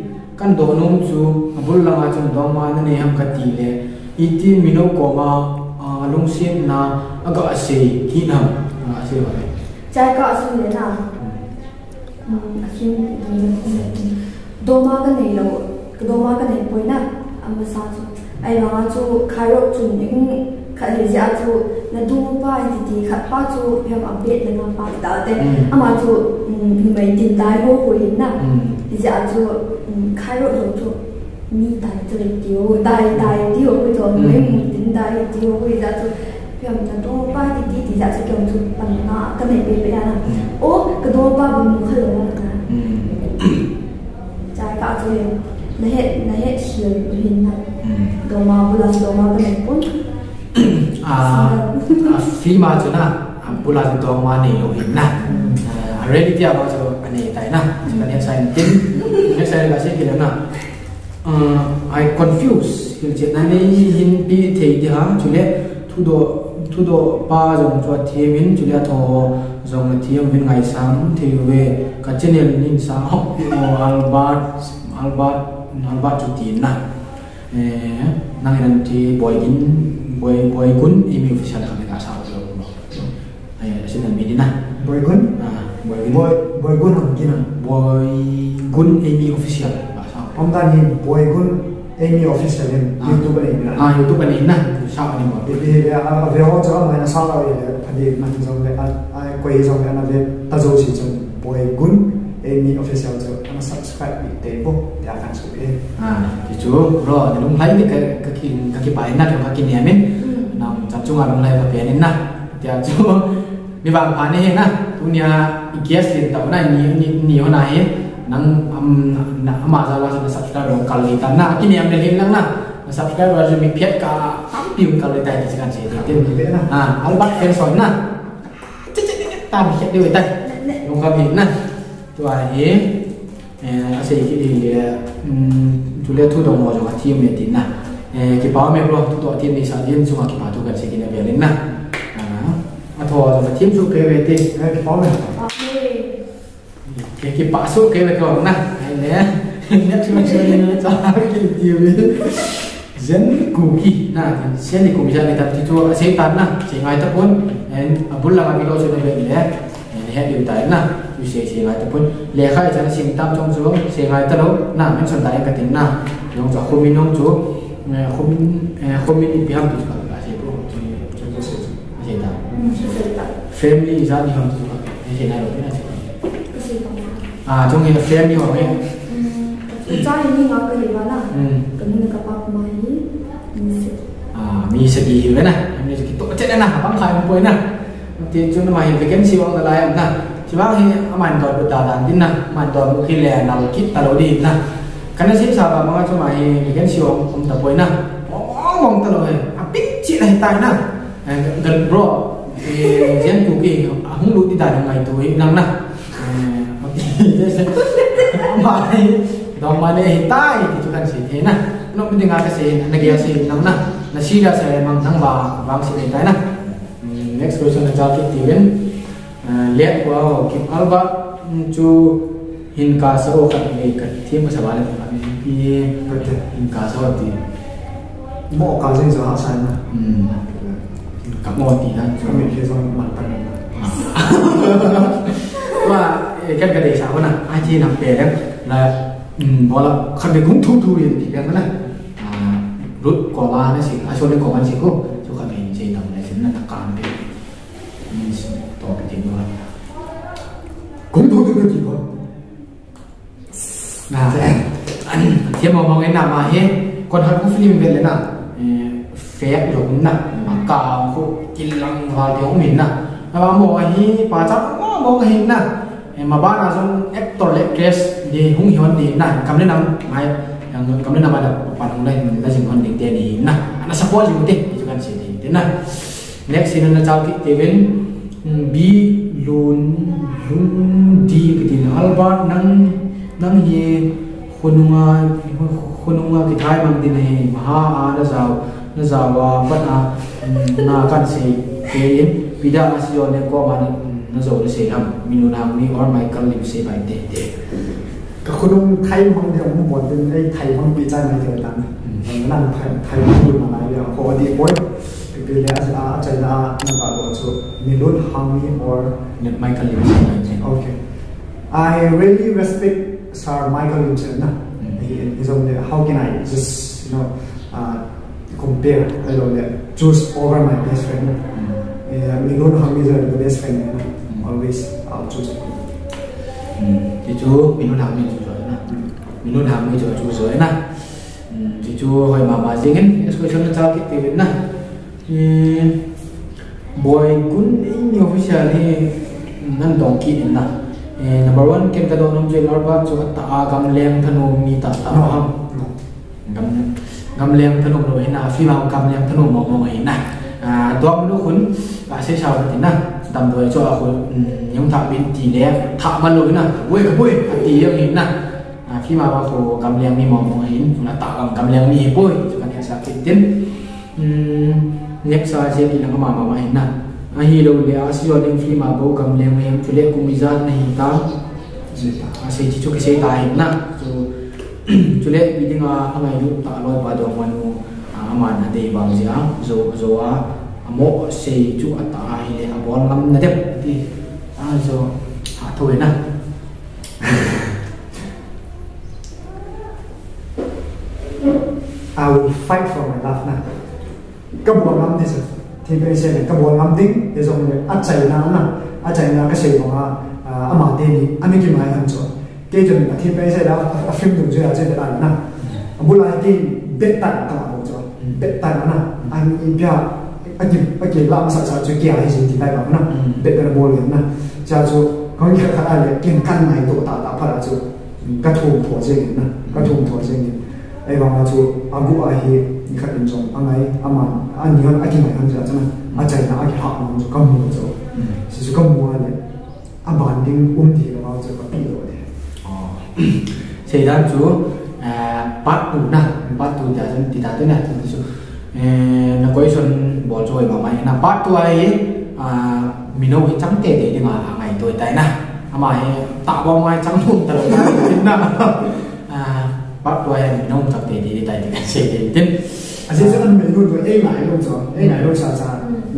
kan do nom chu abul langa chu do ma na ne ham ka ti le. Iti mino koma lung sim na aga ase ki nam ase wa
trái cọ xin thế nào xin đô ma cái này là cái đô ma cái này bồi na anh mà sao chú ai mà chú khai rốt chú những khai gì à chú là đô ba thì thì khai ba chú em ăn biết là ngon ba đó thế anh mà chú mấy tiền đại vô carrot to mi dai to le dio dai dai dio ko to me mu din dai dio ko ja to pyam na to pa ti ti ti ja to kyam to pan na ka me pe pe na o ka do pa bu mu khalo na ka ja ka to le na he na he shi hin na do ma bu la do ma ka me pon a
a fi ma to na bu la do ma ni lo hin na a ready ti a ba to ane dai na ka ne sai tin sai sẽ cái na I confuse. Hiểu chuyện này hin bị thấy đi ha chú lẽ thu đồ thu đồ ba dòng cho thêm min lẽ thọ dòng là thêm bên ngày sáng thì về. Cả trên này nhìn sáng học Albert Albert Albert chú tiền na nang ilan ti boy in boy boy gun imi official kami ka sa ko ay asin ang midina
boy gun
ah boy
boy boy gun ang gina
boy gun imi official.
Ông ta nhìn boy gun Amy official lên YouTube này nè
ah youtube ani na sa ani mo
vì vì à về họ cho mà nó sao rồi thì mình giống về à quay giống về nó về ta dấu chỉ trong boy gun Amy official cho nó subscribe bị tế bộ để akan suka
ah ti chu ro ni lung lai ni ka ka kin ka ki pai na ka kin yamin nam chan chung ang lai ka pe ni na tia chu mi bang pa ni na tunia ikias lin ta na ni ni ni hona he nang am na ma za wa sa subscribe ro kal li ta na kin yam le lang na subscribe ra mi phiat ka am pium kal li ta ni kan se ti tin ah albat fen son na chết chết chết ta mi phiat đi ta lung ka bi na tu ai à sẽ cái gì chủ yếu thu đồng vào trong team này tin na cái bảo mẹ rồi thu đồng team này sao team chúng ta cái bảo thu cái sẽ cái này về lên na à thôi rồi team chú cái về thì
cái phó này.
Cái cái bảo số cái về còn na hay nè nè chúng ta chơi nó cho cái team này dân cụ kỳ na sẽ đi cùng đình tập thì chú sẽ tan na sẽ ngay tập bốn en bulan lagi lo sudah về lẽ he liu tai na chu se se ngai ta pun le khai chan sim tam chu se ngai ta lo na men son dai ka tin na yong cha khomin nong chu khomin khomin pi ham tu ka ka se pro se ta family za ni ham tu ka se na lo na se à trong khi là family hoặc cái
cha ini ngak ka hiwa na
ừ
kami cái kapak mai ni se
à mi sẽ đi vậy nè em đi cái tổ chết nè băng khai một buổi nè thì chúng nó mà hiện về cái siêu ông lại nè chỉ bảo thì mình đòi được đào đàn tin nè mình đòi khi lẻ nào kít ta lối đi nè cái này xếp sao mà mong cho mà hiện cái siêu ông ông tập buổi nè mong ta lối. À biết chị này, tài nè gần, bro thì dân cụ kỳ không đủ đi đàn ngày tuổi năng nè mà dong mà này tai thì chúng ta sẽ thế nè nó mình ngã cái gì nó kia gì năng nè nó xí ra sẽ mang thằng bà vang sẽ thế nè. Next question là cho cái tiền lihat qua kịp alba chu hin ka sa o kan ngai ka thi ma sa bale ka ni pi
Betul.
hin ka sa ti
Mau kau sih soal sana
um ka mo ti và cái cái đề sao nè ai chi nằm về đó là gọi là khăn để cũng thu thu liền thì cái đó à, rút quả la nó sẽ ai số quả anh sẽ có cho khăn để chơi tầm này sẽ là tất cả cái to cái tiền đó. Cũng thu thu gì thôi là anh thêm mong cái nào mà hết còn hơn cũng phim về lên nào? Phép rồi nè mà cao khu chỉ lăng vào thiếu mình nè mà mua hi bà chắc cũng mua cái hình à. nè mà ba là dùng ép tổ lệ actress đi hung hiền đi nè cầm lên nằm mai hàng cầm lên nằm mà là bạn hung lên là dùng còn định tiền đi nè anh support gì thế tiền chúng ta sẽ đi thế nè next xin là chào cái tên ừ, bi lun lun đi cái tiền albert nang nang hi khununga khununga cái thái bằng tiền này, mà ha nó giàu nó giàu và bắt à na kan se ke pida asio ne ko man nó zo se ham minu nam ni or michael lim se bai te te
Kau kudung thay mong dia mau buat dan ay thay mong bisa na dia tan. Nan thay thay mong dia mana dia. Kau di boy. Pilih aja aja na na kalau tu milut hami or
net michael lim se bai te
Okay. I really respect Sir Michael Lynch. Nah,
Mm.
he is on the, how can I just you know uh, compare I don't know, choose over my best friend. Uh, me don't have me the best friend. Know? Always I'll choose.
thì chú minu nam ni chú rồi na minu nam ni chú chú rồi na thì chú hỏi mà mà gì ngin cái question nó chào cái tiền na boy kun in officially nan dong ki in na number one ken ka dong nam je lor ba chu ta gam lem thanu mi ta ta ham
no
gam gam lem thanu no na fi ma gam lem thanu mo mo na à dog nu khun và sẽ sao thì na tầm rồi cho khun những thợ bên tỷ lệ thợ mà lối na quê cái quê tỷ yang hin na à khi mà bao khổ gam lem mi mo mo hin là tạo gam gam lem mi bôi, cho cái này sao tin next sa je ki lang mà ma hin na a hi đâu để a si yo ling fi ma bo gam lem mi chu le kum mi za này ta.
Zita.
a se chi chu ke se ta na rồi chu le bi ding a angai lúc ta loi ba do manu à mà na đi bằng gì á zo zo á mo se chú a ta hay le a bon lam na de ti a zo à thôi nè.
I will fight for my love nè Các bộ lắm thì sao? Thì bây giờ này các bộ lắm tính. Thì giống như ăn chạy nào nè. Ăn chạy nào cái gì mà à mà tên đi, anh ấy mai hơn rồi. Cái chuyện là thì bây giờ đó, à phim dùng chơi là chơi là na. Bù lại cái bet tay các bạn rồi, bet tay na, anh ấy bây anh ấy anh ấy làm sao sao chơi kia hay gì thì tay bảo na, bet cái bộ liền na. Cha cho có nghĩa là cái này kiên căn này tổ tạo tạo phải là cho cái thùng thổ chơi na, cái thùng thổ chơi ai bằng là chú agu ai hi ni khát in trong anh ấy anh mà anh nhiều anh kia mày anh giờ cho nên anh chạy là anh học mà cho công mua cho chỉ cho công mua này anh bản định ung thì là bao giờ có bị rồi
thì đó chú à bắt tụ na bắt tụ đã dân thì đã tới này thì chú nó có xuân bỏ rồi mà mày là bắt tụ ai à mình đâu trắng tệ để mà hàng ngày tôi tại na. Mà tạo bao mai trắng luôn tao lại na. À bắt tụ ai mình đâu trắng tệ để tại thì cái gì để tin
à chỉ cho anh mình luôn rồi ai ngại luôn rồi ai ngại luôn sao sao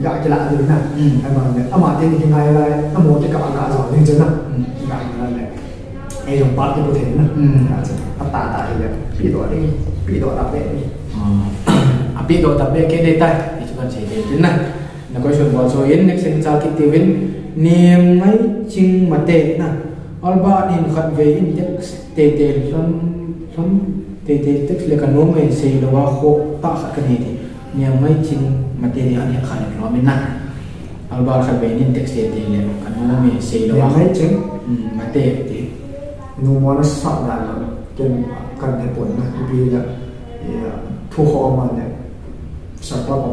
ga ki la de na ai ma le ama te ni ki ngai la amo te ka ga zo ni je na
Mm.
ga ki la le ai dong pa ti bu the na
Mm.
ga je ta ta ta le pi do ni pi do la be ni
api do tabe ke de tai itu kan sai de na na ko shon bo so yin next in cha ki ti win niam ngai ching mate na alba in khat ve in text te te son son te te text le kan no me sei lo wa kho ta khat kan ni niam ngai ching mate de an khat lo min na alba khat ve in text te te le kan no me sei lo
le
wa
mai ching
mate te
nu mo na sa da la ken kan he pon na pi la ya thu ho ma ne sa pa ma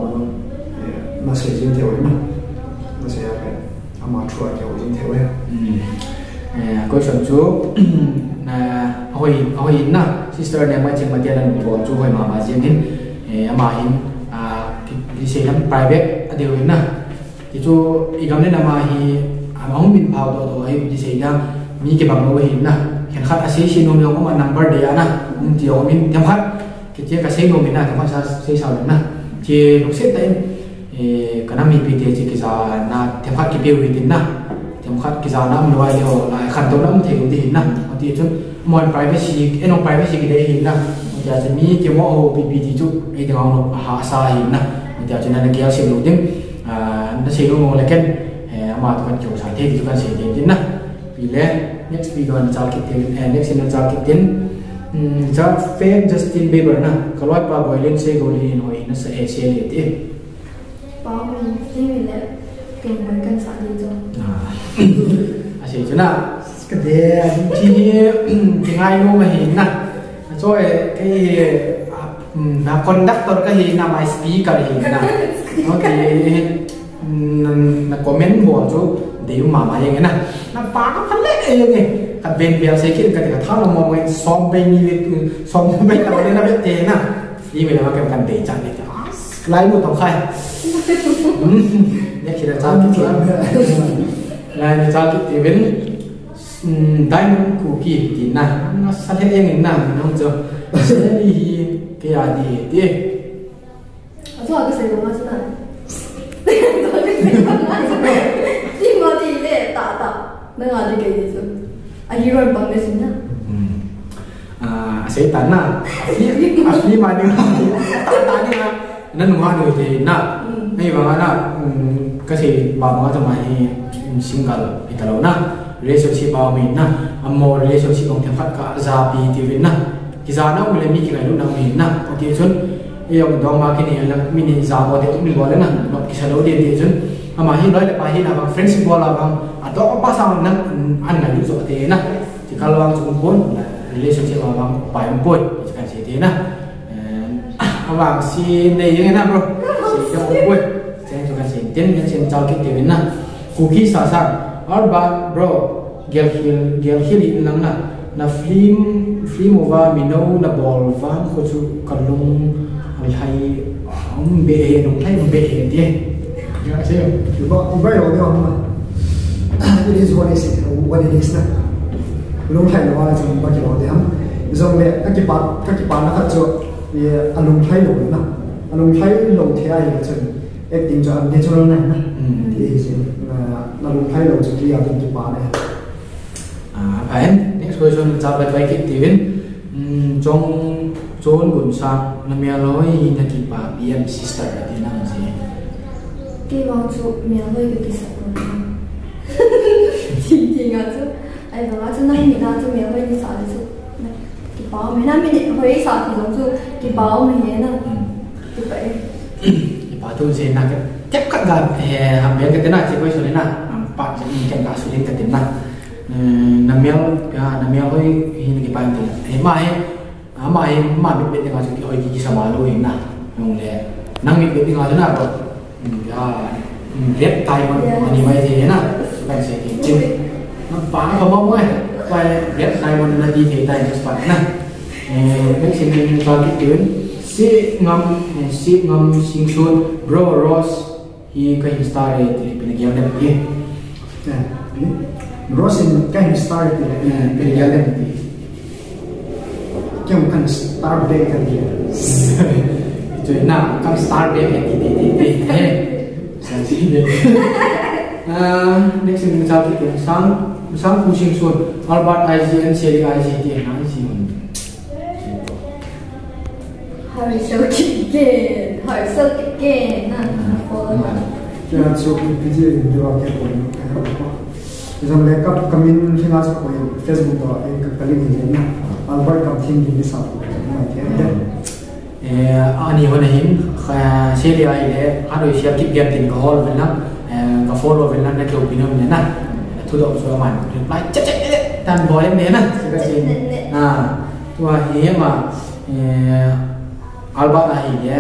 na se jin the wa na na se ya pe ama thu a ke wa jin the wa
ko shon chu na hoi hoi na sister ne ma ching ma tian an bo chu hoi ma ma jing hin ama hin a ki private adeu hin na ki chu i gam ne là mà hi mà không bin phao do do hi ki se na mi ke bang no hin na khát asi xin nôm yong mà number đi ana nhưng chỉ yong mình thêm khát. Cái chế cái xin nôm mình này thì khát sa xin sao đến na chỉ lúc xếp đấy. Cái năm mình bị thế chỉ cái giờ na thêm khát cái biểu bị đến na thêm khát cái giờ năm loại điều lại khát đâu năm thì cũng đi na còn thì chút mọi privacy, cái nó privacy cái đấy hiện na giờ chỉ mi cái mỏ hồ bị bị thì chút cái thằng nó hạ sa hiện na giờ cho nên là cái áo xin nôm tiếng. À nó xin nôm là cái à, mà tụi anh chủ giải thế thì tụi anh xin đến đến na pile next week on chal kitin and eh, next in chal kitin cha fame justin bieber na. Kaloi pa boilin se goli no eh, in sa asia le ti pa boilin se le ken boy kan sa ni jo. Ah. A se jona ka de chi ni tingai no ma hin na. Cho e eh, cái à, mm, na conductor ka hi na my speaker hi na. No ti mm, na comment bo cho tiểu mà mà yang na na pa ka pale yang eh ka ben bia se kin ka ka tha na mo ngai som be ni le tu som be na be na be te na ni me na ka kan te chan ni ta lai mo tong khai. Ya kira cha ki lai ni cháu ki ti ben đại mo ku ki thì na nó na sa le yang na na mo jo cái gì hi
ke ya di ti Aku agak senang masuk kan? Aku agak senang masuk. 띵어디 왜 따다 내가 아직 얘기했어 아 이럴 밤에 쓰냐
à sẽ tán à phi à phi mà nữa tán tán đi mà. Nên ngoan được thì na hay bằng na cái gì bà ngoan cho mày single thì tao na relationship bao mình na amo relationship ông thằng phát cả gia pi thì vậy na thì nó mình lấy mi cái này luôn đang mình na còn thì chun yêu đồng mà cái này là mình gia bao thì cũng được gọi là nó cái sao đâu thì thì chun ama hi nói là bài hi là bằng friendship bola bằng à đó apa sao nang an na lu so te na thì kalau ang chung pun relationship abang pai pun kan si te na abang si nei yang na bro. Si yang pun saya juga si ten yang sen chao ki te na cookie sa sa or ba, bro, gel hil gel hil in lang na na film film over mino na ball van ko chu kalung ai hai ông bệ đồng thấy ông bệ đi dạ xem
you very well done it is what is it what it is na lung thai lo la chung ba ki lo de ham zong le ka ki pa ka ki pa na kha cho ye alung thai lo na alung thai lo the ai le chung acting cho natural na na thì is na na lung thai lo chu ki ya ki pa na
à phải next question chào lại bài kịch tiền trong chốn cũng sang là mẹ lối là kịp bà BM sister 기가좀
면을 느끼셨거든요. 진짜가지고 아니, 너가좀 나이가 좀 면을 느끼셔서. cái bảo mình nãy mình hồi sợ thì giống như cái bảo mình vậy nè
cái vậy cái bảo tôi sẽ là cái tiếp cận là hàm miếng cái thế này thì quay xuống đến nào bạn sẽ nhìn kèm cả xuống đến cái thế nào nằm miếng nằm miếng hơi hình cái bài thì thế mà ấy mà ấy mà biết biết tiếng nói thì hơi gì sao mà luôn hình nào không lẽ năng biết biết tiếng nói thế nào rồi à viết tay mà anh em vậy thế nào? Bạn sẽ thì chừng. Nó phá không mong ấy. Quay viết tay mà nó đi thì tay nó phản này mấy xin mình cho cái tuyến. Si ngam si ngam sing sun bro Ross hi ka hin star e ti pinagyan dem ti
Rosin ka hin start ti
pinagyan dem ti
kyung kan start day kan dia
itu na kam star de e ti ti ti ti he sa next in misal kita sang sang pusing sun Albert IGN seri IGT na si mun
Har så kicken, har så kicken.
Kaya so PPG hindi wa ke ko Isang lekap kami hingas ko yung Facebook ko ay kakaling hindi na Albert kam team hindi sa ko.
Ani hona him seri ai le aro sia kip gem tin ko hol velna ka follow velna na ko pinam ne na thu do so man reply chat chat tan boy ne na sika sin à tua hi ma Albert ai le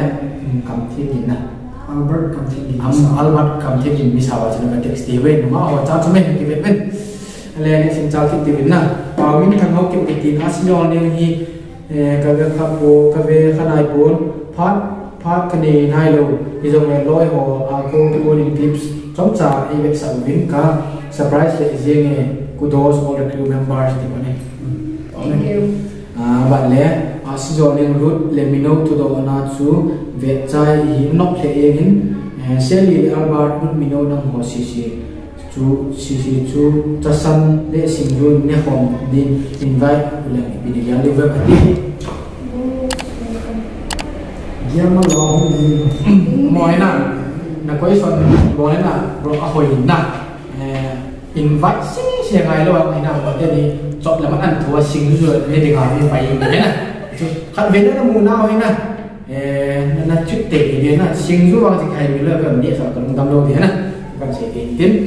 kam team din na
Albert kam team hindi
am Albert kam team din misawa chana ka text ti wen ma wa cha chumen ti wen wen le ne sin chal ti wen na pa min thang ho kip ti na sin ne hi กะเวขับโวกะเวขนายปูนพัดพักนี
นา
ยลูอีจงเงลอยหออากูที่วันนี้ทิปส์จอมจ่าอีเวกสังวินกะเซอร์ไพรส์เลยเจี
ยงเง
กูโดสโอลเดลูเมมเบอร์สที่มันเอง thank you อ่าบัดเล่อาศิจงเงรุดเลมิโนตุโดนาจูเวจใจหินนกเลเองเซลีอาร์บาร์มุนมิโนนังหัวซีซี chu si si chu cha san le sing run ne hom din invite le bi ya le web ati Giam ma lo
ho ni moi na na koi son moi na ro a hoi na invite si si ngai lo ai na
ko te ni chọn là mất ăn thua sinh rồi nên thì
hỏi phải thế này
khăn về nó mù nào ấy nè. Nó nó chút tệ thì nó sinh giúp vào thì hay mình là cần địa sở cần tâm đâu thế này cần sẽ tiến tiến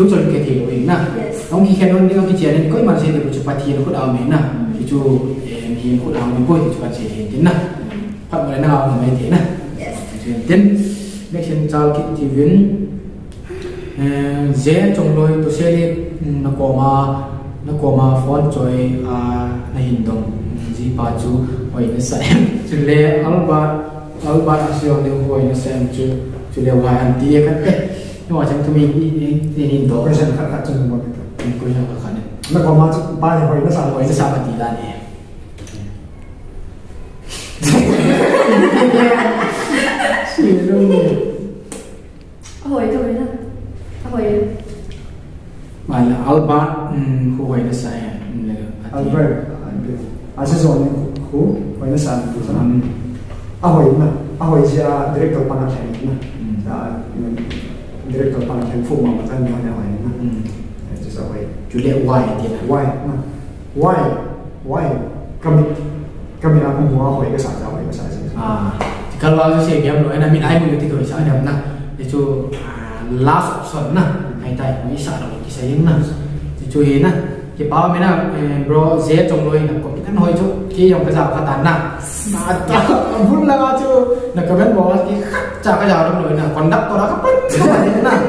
phiếu chân cái thì rồi na ông khi khen ông đi ông khi chia nên coi mà sẽ được chụp nó có đào mình na thì chú hiền có đào mình coi thì chụp phát hiện thế na phát người nào mà mấy thế na chuyện tin để xem sao kịp thì viên dễ trong lối tôi sẽ đi nó có mà nó có mà phone chơi à nó hình động gì bà chú hồi nó sẽ. Chú lệ alba alba action đều hồi nó sẽ chú. Chú lệ hoài anh tia cái đấy nhưng mà chẳng tôi mình đi đi hình động
Ko siya nakaka chung mo nito.
mình có nhau khả năng
Na ko ma ba ni ko na sa
hồi nó sao mà tí ra nè Xì luôn
Hồi thôi đó. Hồi
mà là Albert khu hồi nó sai
Albert. Asa so ni ko ko na sa ko sa. Ahoy na. Ahoy siya director pa na siya na. Sa director pa na siya fu ma matan ni na hoy na. Just ahoy.
chú lệ hoài tiền
Why? Na. Why? Why? Kami kami kung mo ahoy ka sa sa ahoy ka sa sa.
à thì kalau aku sih game loh, enak min ayam itu tuh saya ada nah itu last option nah hay tay mới sợ được cái sayang nah chú ý nah cái bao mấy na bro dễ trong lối là có thân hồi chú cái dòng cái dạo khát tàn nah mà ta là chú là cái bên bỏ cái dạo trong lối là còn đắp có đó khắp hết. Nah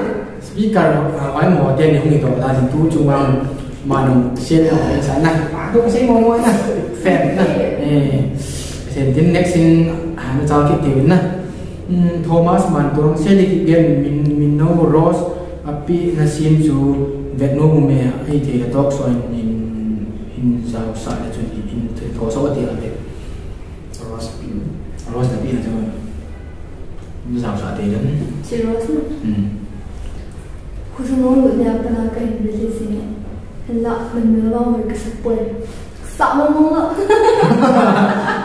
speaker hỏi mò tên thì không hiểu ta thì tu chung vào mà nó xem ở sáng này. Tôi có thấy mong mỏi nè phèn nè sen tin next in han chal ki tin na thomas man turong seli ki gen min min no ros api na sim chu vet no me ai te la talk so in in in sa sa la chu kau sobat ya ambil Arwah sepin Arwah
sepin aja
kan Ini sama saat ini. Kan Cirwah sama? Hmm.
Aku sama beli sini. Sak mau lo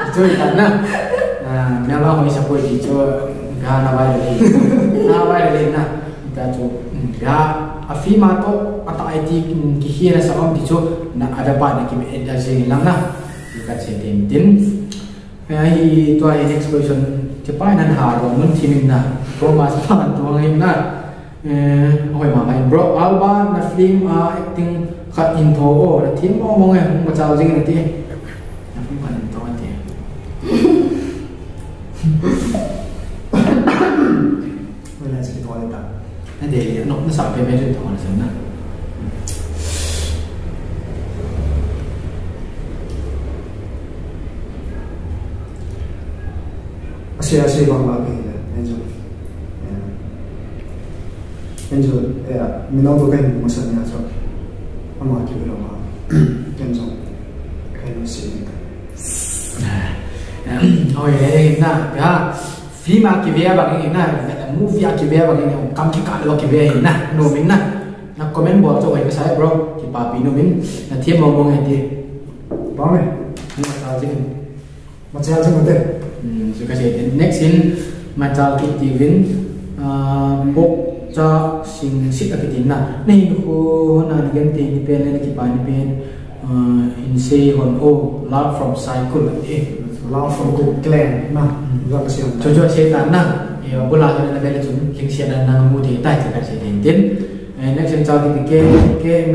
Itu ya kan nah Nah, bener lah sepul di Gak nabai lagi Nah, Kita cua ya, Afi mato atau IT kihir sama om nak ada apa nak kimi den
serious na.
mm
Khusus nong được nhà bên cái hình như thế này. Là mình lo người cái sắp quên. Sợ mong mong ạ.
chu ta na à me la ho sa ko ti chu ga na ba le na ba le na ta chu ga a fi ma to ata ai ti ki hi na sa om ti chu na ada pa na ki me da jing lang na ka che tin tin ai to ai next question ti pa nan ha ro mun ti min na ko ma sa pa to ngai na eh oi ma mai bro alba na film a acting khat in tho o na thim mo mo ngai ma chao jing na ti na film khat in tho ti
Vậy là chỉ thôi ta.
na de no na sa pe me ju na sa na
Asia Asia bang lagi ya, Angel. Angel, ya, minau tu kan masa ni aja. Ama kira lah, Angel, kan mesti.
ôi em na ya phim mà kì về bằng cái na movie kì về bằng cái cầm kì cả được kì về na no mình na na comment bỏ cho cái sai bro bà pin no mình na thêm mong mong cái gì
Bang ni,
nhưng mà sao chứ
macam macam mana?
so cái gì? Next in mà chào kì tì vin bốc cho sinh xích cái tin na này khu na cái tiền ni pen này kì bà ni pen. In say hon oh love from cycle. Eh
Lao from Cook Glen, nah, juga kesian.
cho cho xe tán na thì bữa lại là bây giờ chúng kinh xe là năng mua thì tại thì cái xe tiền tiền next chân sau thì cái cái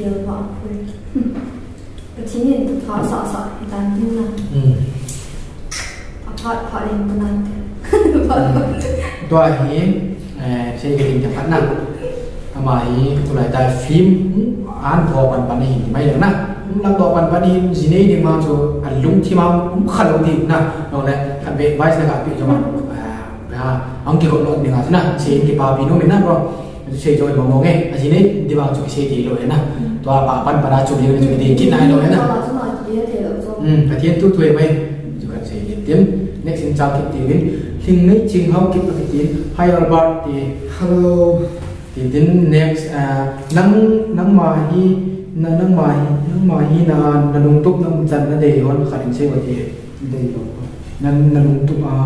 mail z cái tiền xe đi là gì này tiền là kỳ cố lắm from càng chúc mà đi buộc thế
Giờ này thì điều vào cái chính là tụt phá sợ sợ đàn tin là
ừ
apart apart in cái này
tôi hi xe cái tiền chẳng phát năng mà hi tôi lại tại phim án thọ bàn bàn hình mấy lần na làm thọ bàn bàn hình gì này thì mà cho ăn lúng thì mà cũng khăn lúng thì na rồi này khăn về vai sẽ gặp bị cho mà à ông kia còn nói đừng à na xe cái bà bị nó mình na bro xe cho mà ngồi nghe. À gì này đi vào chỗ xe thì rồi na tôi bà bàn bà đã chụp đi chụp đi kỹ này rồi
nó là được rồi.
Ừ và thiên tu thuê mày. Cho các xe điện tiến next in chào kịp tiền hình này chính hậu kịp cái tiền hay Albert thì
Hello,
thì đến next à nắng nắng mà hi na nắng mà hi nắng mà hi na na lung tuk nam chan na de hon kharin se wati
đây rồi.
na lung tuk a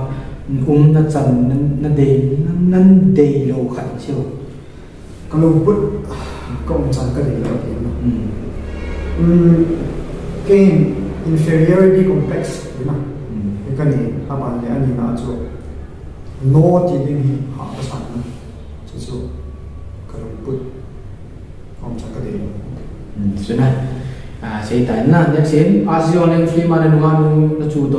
um na chan na na de na na de lo kharin se
Kalau put, kau macam kan dia. Lagi.
um
Hmm, cái inferiority complex, đúng không?
um
cái này các bạn để anh nhìn cho nó thì đến hi họ có sẵn cho cho cái đồng bút không chắc cái đấy
so na à se ta na next in asion en film ana nunga nu na chu do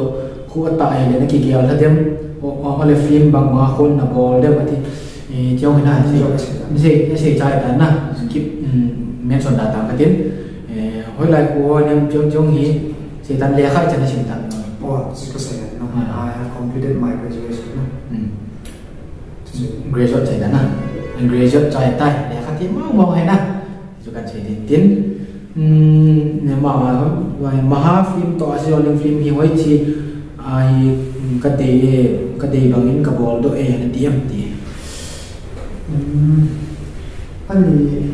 khu ta ai le na ki gyal la dem o le film bang ma khon na bol dem ati e chong na se se se chai ta na skip mention data ka tin e hoi lai ko nem chong chong hi se tan le khai chan sim tan
oh chỉ có sẽ nó I have completed my graduation. No
graduate chai ta na graduate chai tai le kha ti mau mau hai na chu kan se tin tin ne ma ma wa maha film to asion film hi hoi chi ai ka te ka te bangin ka bol do e na tiam ti
anh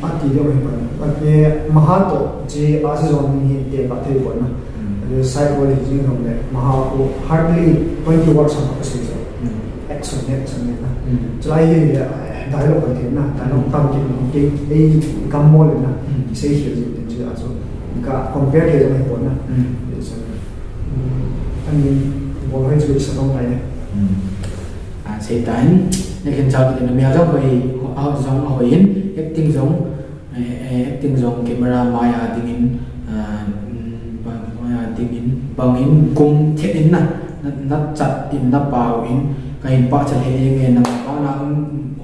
anh đi đâu vậy bạn cái mahato chỉ ở cái zone này để bắt thấy bọn nó cái psychology trong đấy mahato hardly 20 words trong cái sự action action này cho ai thì đại lục cái thế nào đại lục tao chỉ một cái cái cam mô lên nào sẽ hiểu gì đến chưa à cả compare cái này bọn nó anh bỏ hết chuyện sao không này
à sẽ tán nên khi chào thì nó mèo giống hồi họ, giống họ in tiếng giống. Acting giống camera maya tiếng in à, maya tiếng in bằng in cung thiết in nè nó chặt in nó bao in cái ba chặt hệ nghe nó bao nó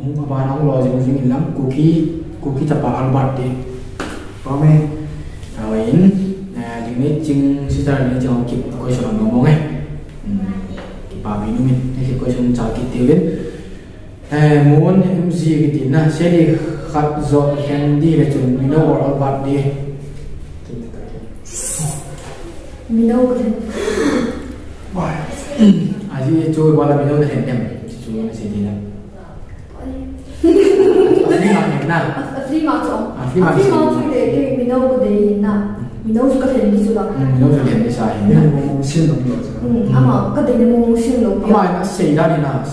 ông bao nó lo gì gì lắm. Cú khí cú khí chặt ba bát đi.
Bao mẹ
rồi in tiếng này chừng sư ra đến cho kịp coi cho nó ngon ấy. Bà vì nó mình thì coi cho chào kịp ừ, tiêu biết muốn em gì cái tin na sẽ đi khát giọt hen đi là chuẩn mình đâu ở bát đi.
Mình đâu có thể
à gì chơi qua là mình đâu có thể em? Chú nó sẽ đi là đi gì na
phi mà chồng
À, phi mà
phi mà
chồng.
chồng để cái mình đâu có để na mình nấu có thể đi xuống đó
nó phải hiện sai
ni
nhá
mo mo sin dong lo cha
ừ ama có thể mua siêu lộc
ama na sei da ni na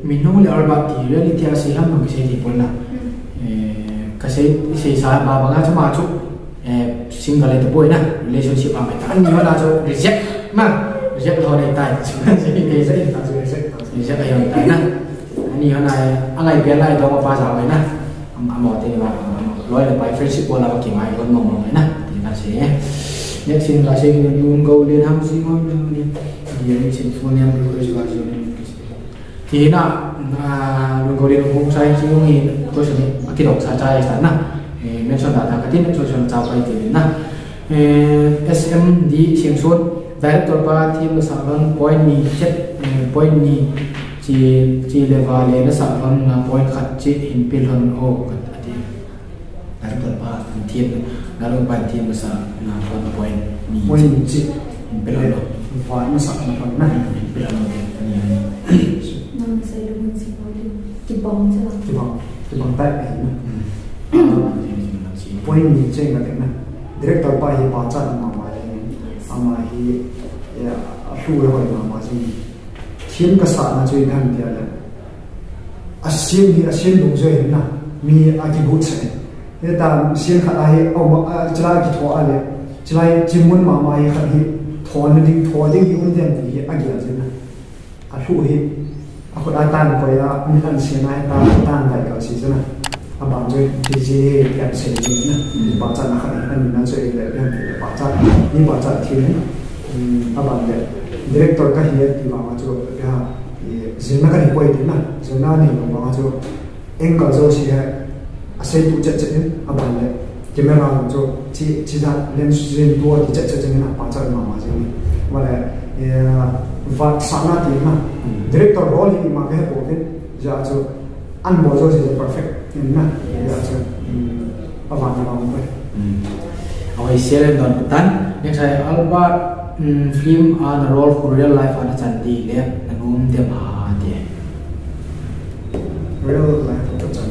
si min no le arba ti reality a sei lam no sei ti pon na ka sei sei sa ba ba nga chama chu eh single to boy na relationship a mai ta. Ni ma na chu reject ma reject ho nei tai chu sei ke sei ta chu reject reject ai tai na ani ho na angai pe lai do ma pa sa mai na am am te ma loi le pai friendship ko la ba ki mai kon mong mong na ti na sei nhất xin là xin luôn câu liên ham xin ngôi liên liên xin phun em luôn cái gì thì na luôn câu liên không sai ngôi tôi sẽ cái đọc sai sai sai na men chọn đã cái tin cho chọn chào phải thì na SMD xin xuống director ba team là sản phẩm point ni chết point ni chỉ chỉ level lên là sản phẩm là point khát chỉ in pin hơn ô cái gì director ba team lalu ban team là sản là point point ni in pin hơn
ma sa ma fa na
in hơn ni
năm xây được mình xin đi bóng chứ
ti bang tai ai na
Hmm.
point ni che na te na director pa hi ma ma le ama hi ya a shu le hoi ma ma ji thiên ka sa na chui dan dia le a sim hi a sim dong zoi na mi a ki bu che ye ta sim kha a hi o ma chla ki tho a le chla ji mun ma ma hi kha hi tho na ding tho ding hi un dem hi a gi a je na a shu hi aku ko a tan ko ya mi siapa se na ta tan dai ka si na a ba je ti je na baca nak na kha ni an yang che le ni baca cha abang ba cha thi ne a ba director ka hi ti ba ma ya zin na dia ni poi na zin ni ma ma chu eng ka zo si ha a se tu che che a ba le camera ma chu chi chi da lens zin tu ti na baca mama ma ni ma le ya va sa na ti na director role ni ma ke po ke ja chu an mo zo si perfect. Ni na ya chu a ba na ba mo pe
Okay, share don tan. Next ay Albert film on role for real life ana chanti le nanum de ma de.
real life of the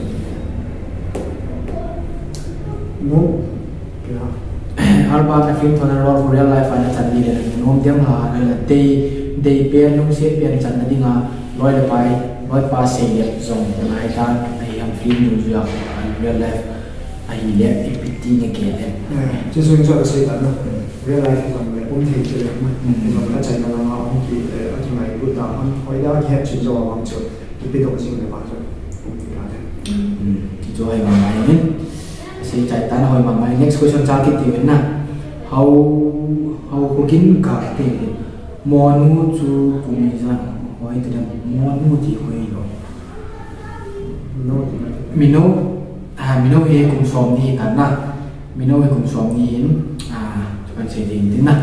no ya
Albert na film on role for real life ana chanti le nanum de ma na la te de pe nung se pe chan na dinga loi le pai loi pa se le zong na ai ta ai am film nu ju ya real life ai le ipiti ne ke le.
就算做是等啦，real life 同埋本地嘅嘛，同埋一齐咁样啊，我见诶同埋活动，我而家剧转咗话做，要边度先嚟发出，咁点解咧？
Itu Sẽ mamayin. tan caitan mà mamayin. Next question sa akin tiwin na. How how hugin ka te mo nu chu kumisa o ito na mo nu ti ko ino.
no
Mino ah mino he kum som ni tan na. Mino he kum som ni in cho chuan se din din na.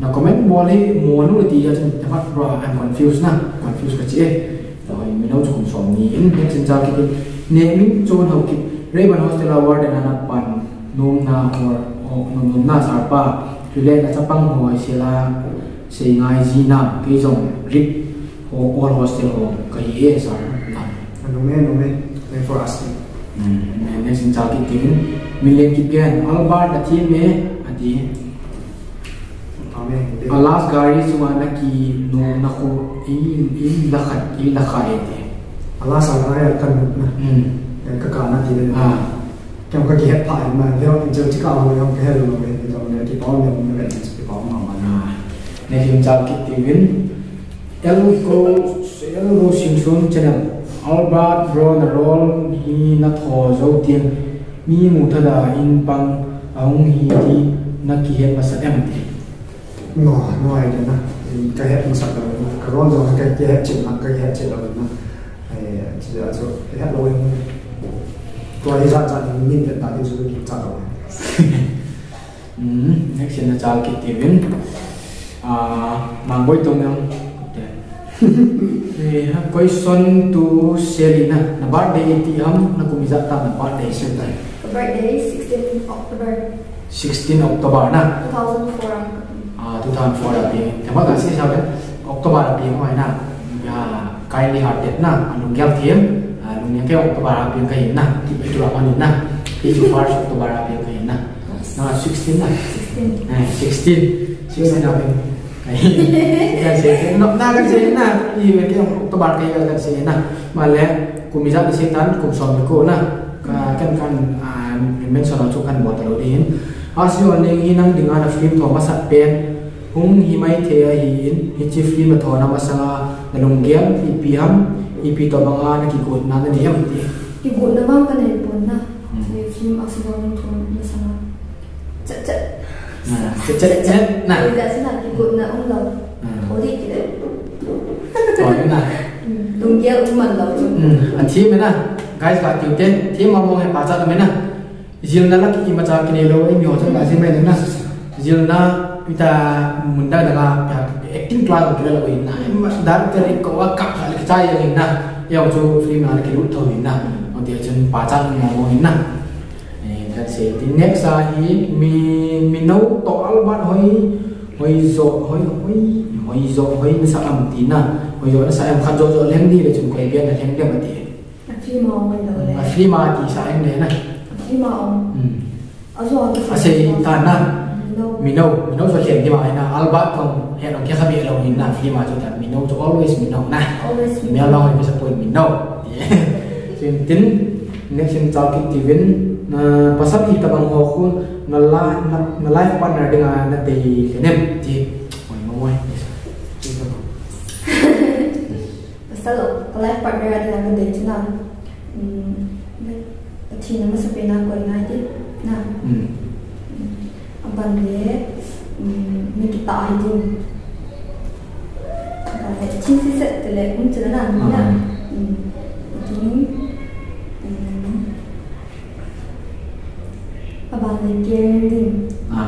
Na comment mo le mo nu ti ya chun tamat bro I'm confused na. Confused ka chi e. Rồi mino chu kum som ni in next sa akin naming chon how ki Raven Hostel Award na nanagpan noong na or oh, o noong na sarpa relate at sa panghoy sila si ngay zina kayong Rick o all hostel o kay ESR na.
Ano may ano may may for
us. Mm. And next in milen din, kipyan, all na team eh, adi.
Eh, eh.
Alas gari sumana ki
noong nako in ku ini in
lakat.
Alas ang kanut na. Hmm. các
con
nó thì nên à. trong các kỳ hiện mà theo mình chưa chỉ cao hơn không cái hệ rồi về trong này kỳ bóng này bóng mà
mà à. này thì trong kỳ tiền viên em cô em cô sinh xuống cho nên Roll hi na tiền. Mi mu thật in bằng ông hi thì na kỳ hiện mà sẽ em
ngỏ ngoài đấy na cái hệ mình sẵn rồi cái rồi cái hệ chỉ là cái hệ chỉ là mình na thì chỉ hết lôi tôi đi ra ra nhìn hiện tại thì chúng tôi ra rồi.
Mm next na job kit tiwin ah mangboy tong yang eh question to Selina na birthday ti ham na kumiza ta na birthday
tại
birthday 16 October.
16 October na
2004
à 2004 là tiền thì mọi người sẽ sao đấy? October là tiền ngoài nào à cái đi học đẹp na anh kéo thiếm à lúc này cái October là tiền cái na thì bây giờ là anh na thì chú phát October là tiền cái na nó là 16 na
16
à 16 16 nào bên cái sẽ nó na cái sẽ na đi về cái ông tôi bảo cái cái sẽ na mà lẽ cùng mình ra cái sẽ tán cùng sống với cô na cái cái cái à mình sau đó chụp cái bộ tàu đi asio anh hi nang dinga na film tho masat pen. Hung hi mai the hi in hi chi film tho na masanga na lungiam i piam i to banga na ki gut na na ni am ti
ki gut na bang ka nei pon na ni film aksibon thon na sana chat chat
na che che na
ni da sana ki gut na là ông o
di
ki đi cái đấy
to ni na
Đúng kia ông man lầu
an thi me na guys ga ti te thi ma mo he pa cha me na zil na la ki ma cha ki ne lo ai mi ho cha ga si me na zil na pita munda da ga acting class ko la oi na ma dar te ri ko wa kap ha li cha ya na ya chu film na ki ru tho ni na on ti chen pa cha mo mo ni na that say the next a hi mi mi no to al ban hoi hoi zo hoi hoi hoi zo hoi mi sa am ti na. Hoi zo na sa am khan zo zo leng đi để chúng quay bien là leng dem ti
Khi mà ông mần lầu
mà
đấy
free mà thì sa em na.
Ông Ở rồi
à say ta na
Đâu
mi no mi no zo leng di ma na alba không he no kia khabi lo hin na free mà cho ta mi no to always mi no na.
Always
mi lo mi sa point mi no sin tin next in chal ki tivin na pasal i tabang ho khun na la na na life partner dengan na te kenem ti oi mo moi
Pasal life partner yang gede chứ nào. Thì nó mới sẽ bên nào quay ngay đi Nào. Ông bằng ghế Mình cái tạ hình dung Cái chính xác sẽ từ lệ cũng chưa là như nào Chính Và bạn lấy kia đi.
À.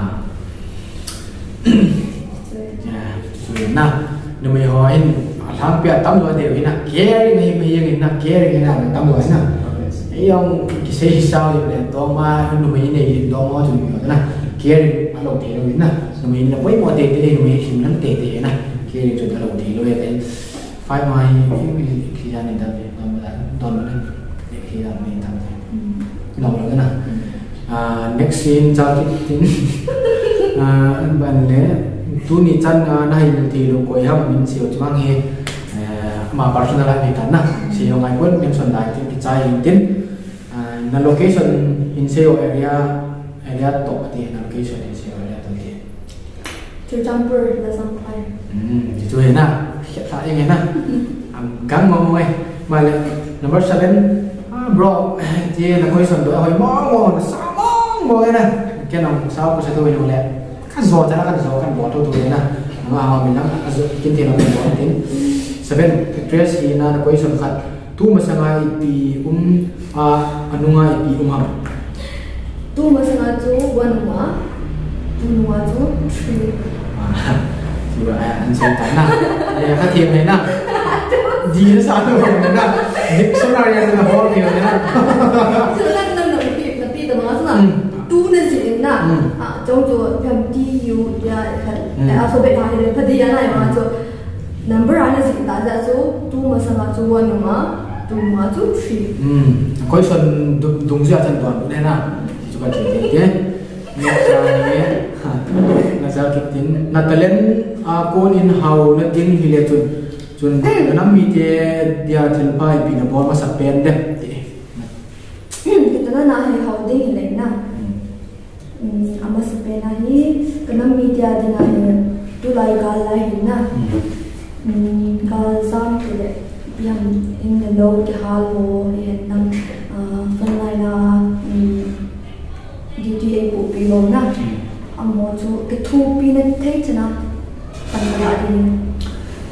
Ya so na no me ho in alam pia tam lo de ina keri nei me yang ina keri ina tam lo ina ai ông cái xe sao thì để to mà nó mới này to mà chúng nó na kiri mà te lo rồi na nó mới là mấy món te thì nó mới hiểu lắm tiền thì na keri chúng ta lâu thì rồi đấy phải mai khi ra nên tập no mới là to nữa để khi ra nên tập nó nữa na à next scene cha cái tin à anh bạn lẽ tu ni chan na na hin ti lo ko ya min si o chang he mà personal life ta na si ho ngai quân min son dai ti chai tin na location in seo area area to ti
là xong phải
na number 7 ah bro na nào sao có sẽ tôi như lẹ kan zo ta kan zo kan bo to to na ma ha min lang azu kin te no bo tin seven dress hi na na question khat tu ma ipi um a anunga ipi um ham
Tu mà sang chú one mà Tu mà chú three
thì bà anh xem tại na để phát hiện này na gì nó sao nó không na số nào nhà nó ho thì na
Chứ là năm năm bị là bị tầm ngã
Ừ.
Tu nên gì na
Ừ.
À trong chỗ Phim T U ya
Ừ.
Cái alphabet này là Phật ya này mà chỗ Number anh là gì ta ra chú Tu mà sang chú one mà Tu mà chú three
ừ coi đúng ra chân toàn đây na thì ta na ra cái tin na talen a con in hau na tin hi le chun chun na mi te dia thil pai pi na bol ma sa pen de
Cái đó là hay hậu đi lấy na Ama sepe na hi Kena media di na hi Tu lai gal lai hi na Gal sam tu le Yang in the low ke hal ho Hiện nam bộ pi lo na Amo chu Cái thu pi na thấy chứ na Phân lai đi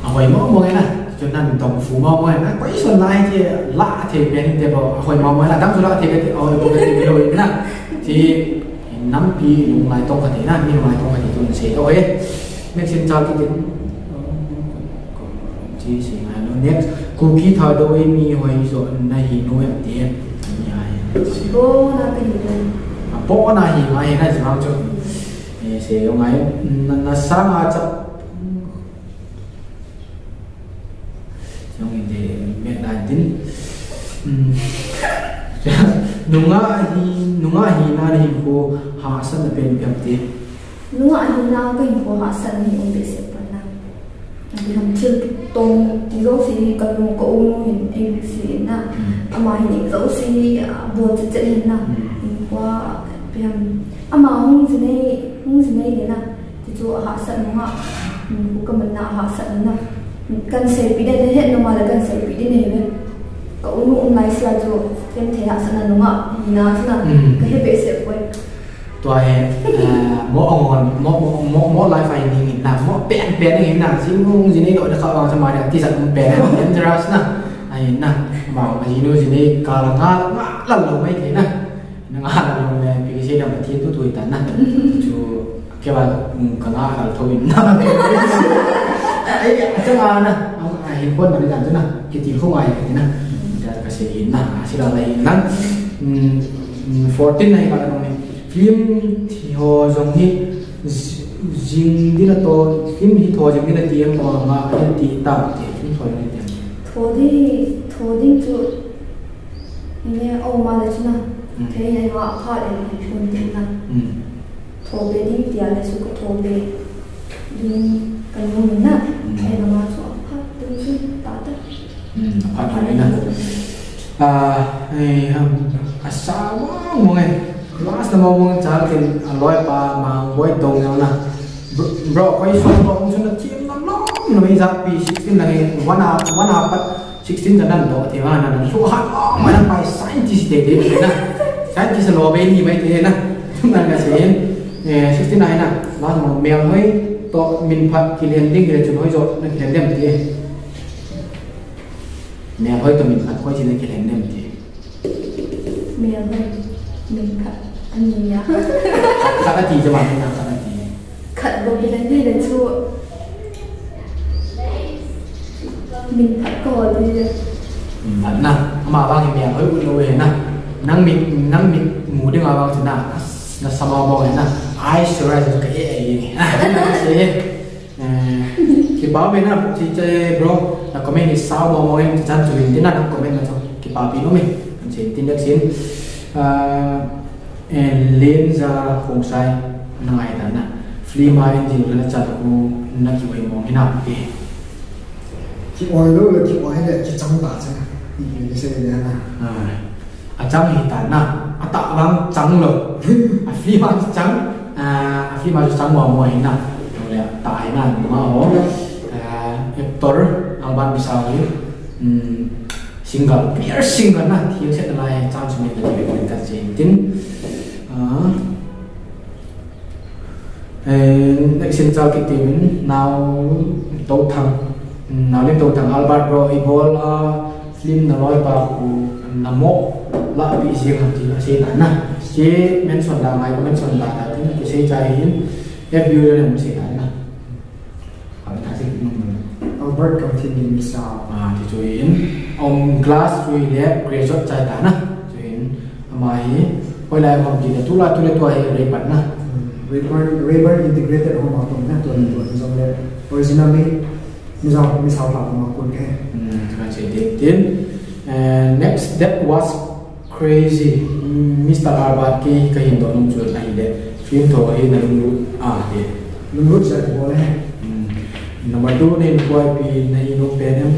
hồi mò mò na cho nên tổng phú mò mò na quấy xuân lai thì lạ thì bên thì bảo hồi mò mò là đăng số lạ thì cái hồi bộ cái thì rồi na thì năm pi lùng lại tông cái thế na nhưng lại tông cái thì tuần sẽ thôi nên xin chào cái tiếng chỉ sẽ là nó next cookie thở đôi mi hồi rồi này nuôi em tiền
Bố na cái gì đây
bỏ na hi ma hi na chỉ mang se sẽ ngay na sa ma cha trong de me na din nunga hi nunga hi na hi ko ha sa na pen pem ti
nunga hi na ko hi ko ha sa ni um be se pa na bi ham chu tong ti zo si ka nu ko u nu hin ai si na ama hi zo si bo che che na qua em à mà hung gì này hung gì này đấy là thì chú họ sợ nó họ cũng cầm mình họ sợ nó nào ừ, cần sẽ bị đây hết nó mà là cần sẽ bị đi này vậy cậu ngủ lái xe
chú em thấy họ sợ nó đúng không nó chứ là ừ. cái hết bị sẽ quên tôi mỗi ông mỗi mỗi mỗi lái phải nhìn nhìn là thế nào chứ không gì này đội được khỏi vào trong bài này thì giật một bẹn em ra chứ nào. Này nè bảo gì nữa gì này cả là nga là lâu mấy thế nè 나가라면 비기세라 마티에도 도이다 나. 주 개발 건아 갈 토인 나. ấy chẳng là nè ông ai quân là làm thế nào cái tiền không ai thế nào ra cái sẽ hiện nè sẽ là này nè fourteen này bạn nói phim thì họ dùng hi riêng đi là to phim thì thò dùng đi là tiền mà mà cái tiền tạo thì phim thò dùng đi tiền đi thò đi chỗ nè ông mà đấy chứ nào Ừ. thế nên họ họ để mình chuẩn bị là ừ. đi thì là số cái thổ đi cái môn mình nè thế là mà số phát tự nhiên tạo tất. Ừ, phát phát đấy nè à hay hầm. À sao quá mọi người. Last time mọi người chả thì à, loại bà mà quay tông nhau nè. Bro quay số bro cũng chưa được chiếm lắm lắm. Nó bây giờ bị cái này one hour one hour 16 จันนั้นโตเท
วานันสุขะอ๋อมันไป scientist เด็กเลยนะ scientist โลเบนี่ไว้เทนะทุกนั้นก็เสีย
เอ่อ16นั้นนะลาสมเมลเฮ้ยโตมินพักกิเลนดิ้งกิเลนจุนเฮ้ยโจนักกิเลนเดมทีเมลเฮ้ยโตมินพักเฮ้ยจินกิเลนเดมทีเมลเฮ้ยมินพักอันนี้อะขัดขัดอะไรจะมาให้
นางขัดอะ
ไรขัดโลเบ
นี่เดนชั่ว mình thật cò đi
khẩn nè mà bang thì mẹ hơi ulo về nè nắng mình nắng mình ngủ đi ngoài bang thì nè là sao mà bang nè ai sửa ra được cái gì à cái này sẽ cái bảo bên nè thì chơi bro. Là comment thì sao mà mọi em chăn chụp hình thế nào comment là cho cái bảo bị nó mình. Anh chị tin được xin. À, en len za khong sai nangai ta na flea market din la chat ko na ki wei mo hina pe
ki oi lo le ki oi le ki chang ta cha ni ni se ne na
a chang hi ta na a ta lang chang lo a flea market chang a flea market chang mo mo hina le ta hi na ma ho Hector alban bisau hi single clear single na thiếu sẽ lại trong chúng mình là việc mình cần gì tin next xin chào cái team nào? Tổ thằng nào lên tổ thằng Albert Bro Evol film nó nói vào của nằm mộ là bị riêng hẳn thì là sẽ nản na chế mention là ngày mention là là cái cái sẽ chạy hin FU là một sẽ nản na hỏi ta sẽ
Albert continue sao?
À thì chú ý ông glass chú ý để graduate chạy ta na chú ý mà hồi lại mà chỉ là tu la tu la tu hay lấy bắn na
Rayburn Rayburn integrated home auto na tu tu tu giống như originally mi sao mi sao làm mà quân cái.
Thì bạn sẽ tiếp. Tiến. Next that was crazy. Mr. Arbat ki cái hiện tượng nông chuột này để phim thổ hay là nông à thì
lưng rút sẽ có lẽ
number two nên quay pi này nông pen em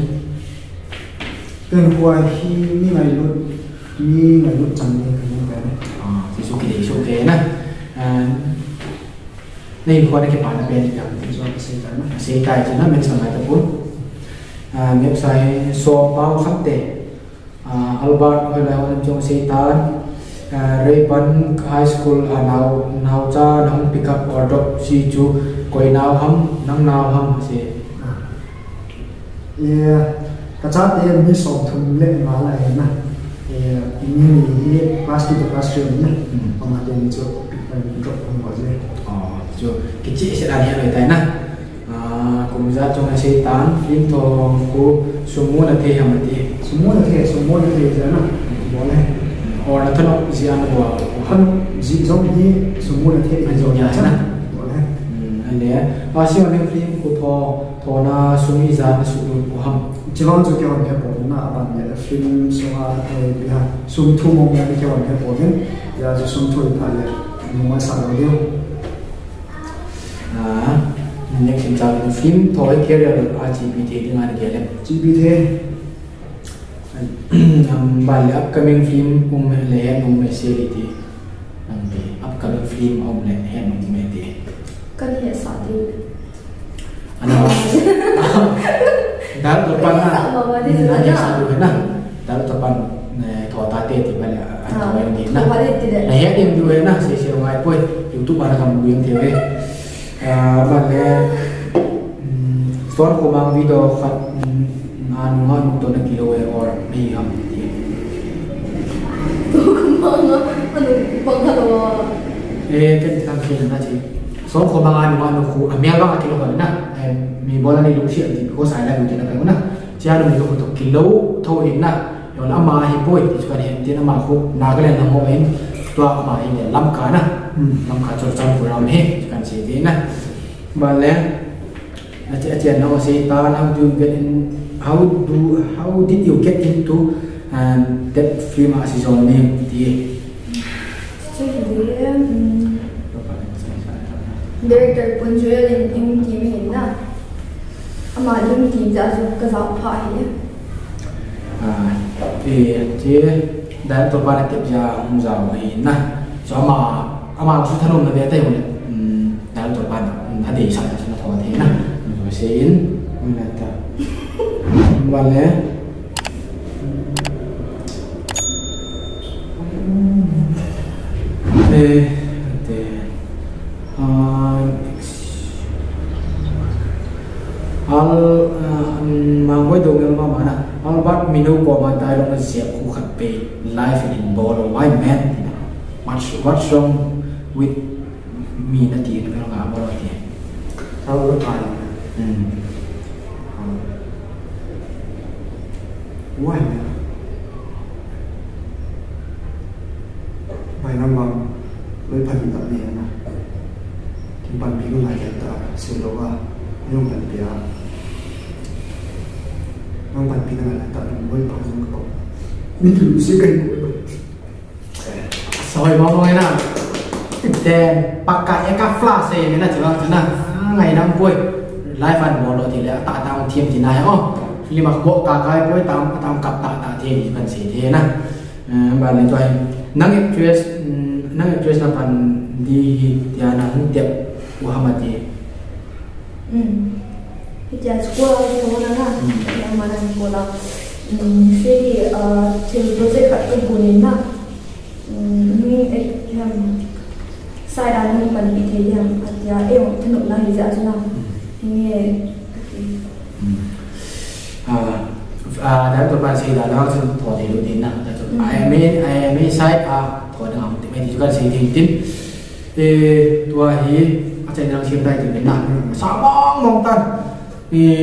tên quay khi mi ngày rút mi ngày rút chẳng đi cái những cái này
à thì số kỳ số kế na này quay cái bản pen thì
thì do cái xây cái này
sẽ cái nó mình sang lại tập bốn sai so bao khắp tệ Albert hay là anh trong xây tan Rayban High School à nào nào cha nang pick up or drop si chu koi nào ham nang nào ham se
cái chat thì mi sống thùng lên mà lại na yeah mi mi class to classroom na ông mà tiền cho pick up drop không có gì
chị sẽ làm hiện tại na cùng ra trong xây tan phim to sumu là thế hàm thì
semua thế semua thế na boleh
or là thân gì ăn bùa
kan giống như semua là thế
Anh giống như thế nào?
boleh
anh đấy. À xin anh phim của thọ thọ na sumi ra na su của ham
chỉ còn cho cái hoàn hệ bộ na bạn nhớ phim số à cái bị ha sum thu mong nhớ cái hoàn hệ bộ nên giờ cho sum thu phải là nhưng mà sao đâu
next in chang film thoi career RGP the ding an gelem
GPT
um bal upcoming film um le hen um me series ti um be upcoming film um le hen um me ti
kan he sa ti
ana dar to pan na
Sa bawa di
na
sana.
ya sa du na dar to pan ne tho ta te ti bal an to en ni na
Wale ti de.
na he em du na se se ngai poi youtube ana kam bu yeng te ve à bal le Tuan ko mang video khat anu ngan to na kilo e or mi ham ti
Mga ano pangkalawa.
e ke ta ke na chi so ko mang anu anu ku amya ba kilo ba na mi bola ni lu si ti ko sai la lu ti na ka na cha lu ko to kilo tho in na yo la ma hi poi ti ka he ti na ma ko na ga le na mo en to ma hi ne lam ka na lam ka chor cham ko ram he kan si ti na ba le Aci aci now say Tan, how do you get in? How do how did you get into um, that film as his own name? The
Actually, um, director pun jual in yung team hin na. Ama yung team sa su kasama pa hi.
à thì chế đã tôi ba tiếp ra không giàu thì na cho mà ama su thân ông về bé tay một đã tôi ba đã để sẵn cho nó thọ thế na rồi sẽ in mình là ta và lẽ Ê, à, al mang với đồ ngang mà mana al bat minu ko ma tai long sia khu khat pe life in ball why man what's what's wrong วิทย์มีนาทีนึง
เรา
หา
บ่เราเทียเขาก็ตไปอืมว่าไปน้ำมันเลยพันตับเนี่ยนะที่ปัน
พี่ก็หลา
ยแต่ตาเสียแล้วว่าน้องปันเปียน้องปันพี่ก็หลายแต่หนุ่มเลยพันกับมีถึงสิ่งกันกูเ
ยสบายมากเลยนะ pakka ya ka flash e na chula chuna ngai nam poi life and ball ti le ta ta thiam ti na oh lima ko ka kai poi tam tam kap ta ta the ni kan se the na ba le choi nang actress nang actress na pan di dia na hu tiap Muhammad ti
Hmm. Ija sekolah sekolah na na. Yang mana sekolah. Hmm, jadi uh, til project kat kebunin na. Hmm, ni eh yang saya dah ni pan itu yang ada eh orang tenuk lah hijau tu lah. Ini
à à đã tôi bạn xây là nó sẽ thọ thể đầu tiên nào? Ai mấy ai mấy sai? À thọ được không? Thì mấy thì chúng ta xây thì tin thì tôi hi ở trên đang xem đây thì mình làm sao mong mong tan thì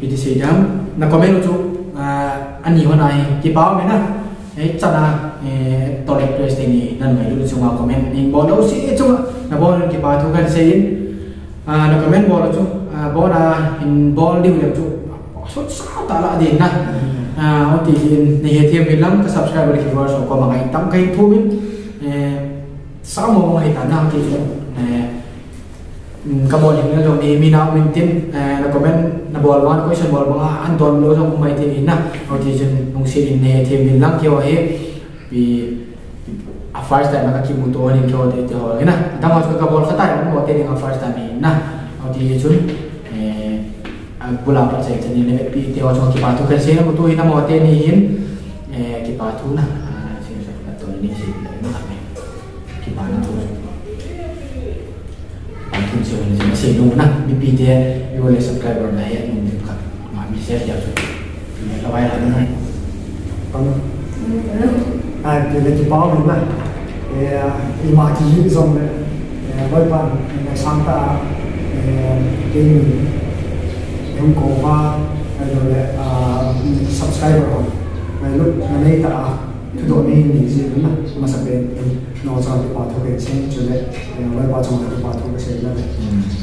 bị thì xây đám là có mấy lúc chú à anh nhiều này cái báo mấy nè ấy chắc là tổ lệ press thì này nên mấy lúc chúng ta comment nên bỏ đâu xí chúng là bỏ cái báo thu กัน xây à nó comment bỏ đâu chú bỏ ra, hình bỏ lưu được chú sốt sao ta lại đến nè à họ thì này hiện thêm mình lắm cái subscriber thì vào số có mà ngày tắm cây thu biết sao mà ngày tắm nào thì các bạn những cái rồi mình nào mình tin là comment là bộ one question bộ mà an toàn lối trong mấy thì nè họ thì chân ông sẽ đến này thêm mình lắm kiểu ấy first time mà cái kim tôi nên kiểu thì họ ấy nè tao mà cái bộ cái tay cũng có tiền first time nè họ thì chúng pula pa sa ni le, pi te wa ki patu kan se mo tu ina mo te ni hin. E ki patu na. Se sa ka to ni si no ka me ki pa na. Tu patu se ni se se no na mi pi te yo le subscriber na ya ni ka, ma mi se ya tu ni ka vai la na
Còn à thì là chỉ báo mình là thì thì mà chỉ những dòng này với bạn là sáng ta cái mình yung ko ba ano le subscriber ko may look na nay ta to do ni ni ji na masabi no sa ti pa to ke chen chu le wai pa chong ta pa to ke se la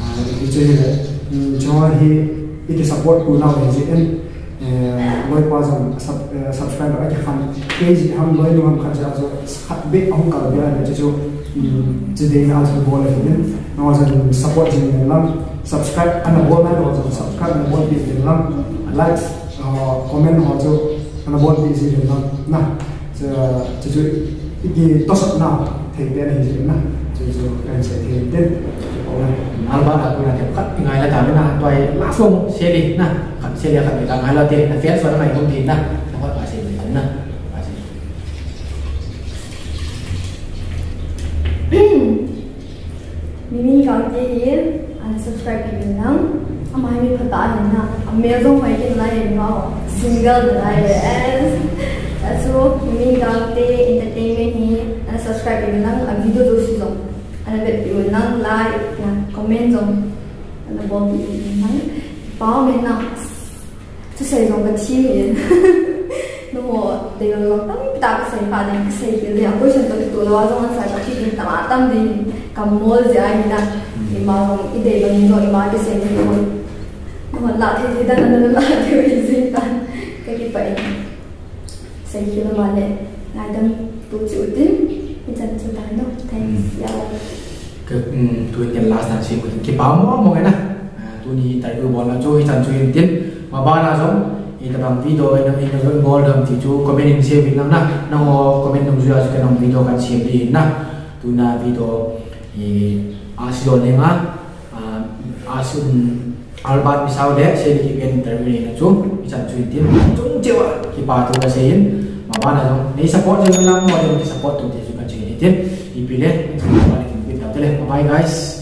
ah i che le jo hi i support ku na ni ji en likewise on subscriber ake khan page ham loi nu ham khan ja zo be ham kal bia na jo today na as bol le den no as support jin lam subscribe ana bol na ho jo subscribe na bol bi jin lam like comment ho jo ana bol bi jin lam na jo jo igi tosat na thei be
na jin na 2021 orang albar aku nak kat tinggal lah kami nak tuai langsung seri nah kat seri kat kita ngalah teh tapi suara mai pun tin nah dapat pasir ni nah pasir
Mimi kau jadi unsubscribe ke nang ama hai mi pata hai na amazon hai ke lai no single lai as so mimi kau te entertainment ni unsubscribe ke nang video do si là việc biểu năng like là comment rồi là bỏ biểu năng bỏ mình nặng chứ xây dùng cái chi vậy? Nó mà để nó lắm đặc xây pha để xây cái gì cũng chẳng được tụi nó trong xây cái gì tạm tạm đi. Cầm mua gì ai nè thì mà dùng ý để mình rồi, mà cái xây cái gì mà lạ thì thì đang đang lạ thì cái gì ta? Cái gì vậy? Xây cái nó mà này ai đang tổ chức tiếp? Mitsanzutano taisiao
ke tuin ke last tan sim ke ba mo mo na tu ni tai u bon la jo tan chu in tin ma ba na zo i ta bang video in in zo bol dam ti chu comment in sim in na na ho comment dam zu as ke nam video kan sim di na tu na video i asilo ne nga asun albat misau de se ki ben termin na chu i tan chu in tin chung jewa ki pa tu na se in. Ma ba na zo ni support je na mo je support tu ti chu kan chi tin i pile Bye guys.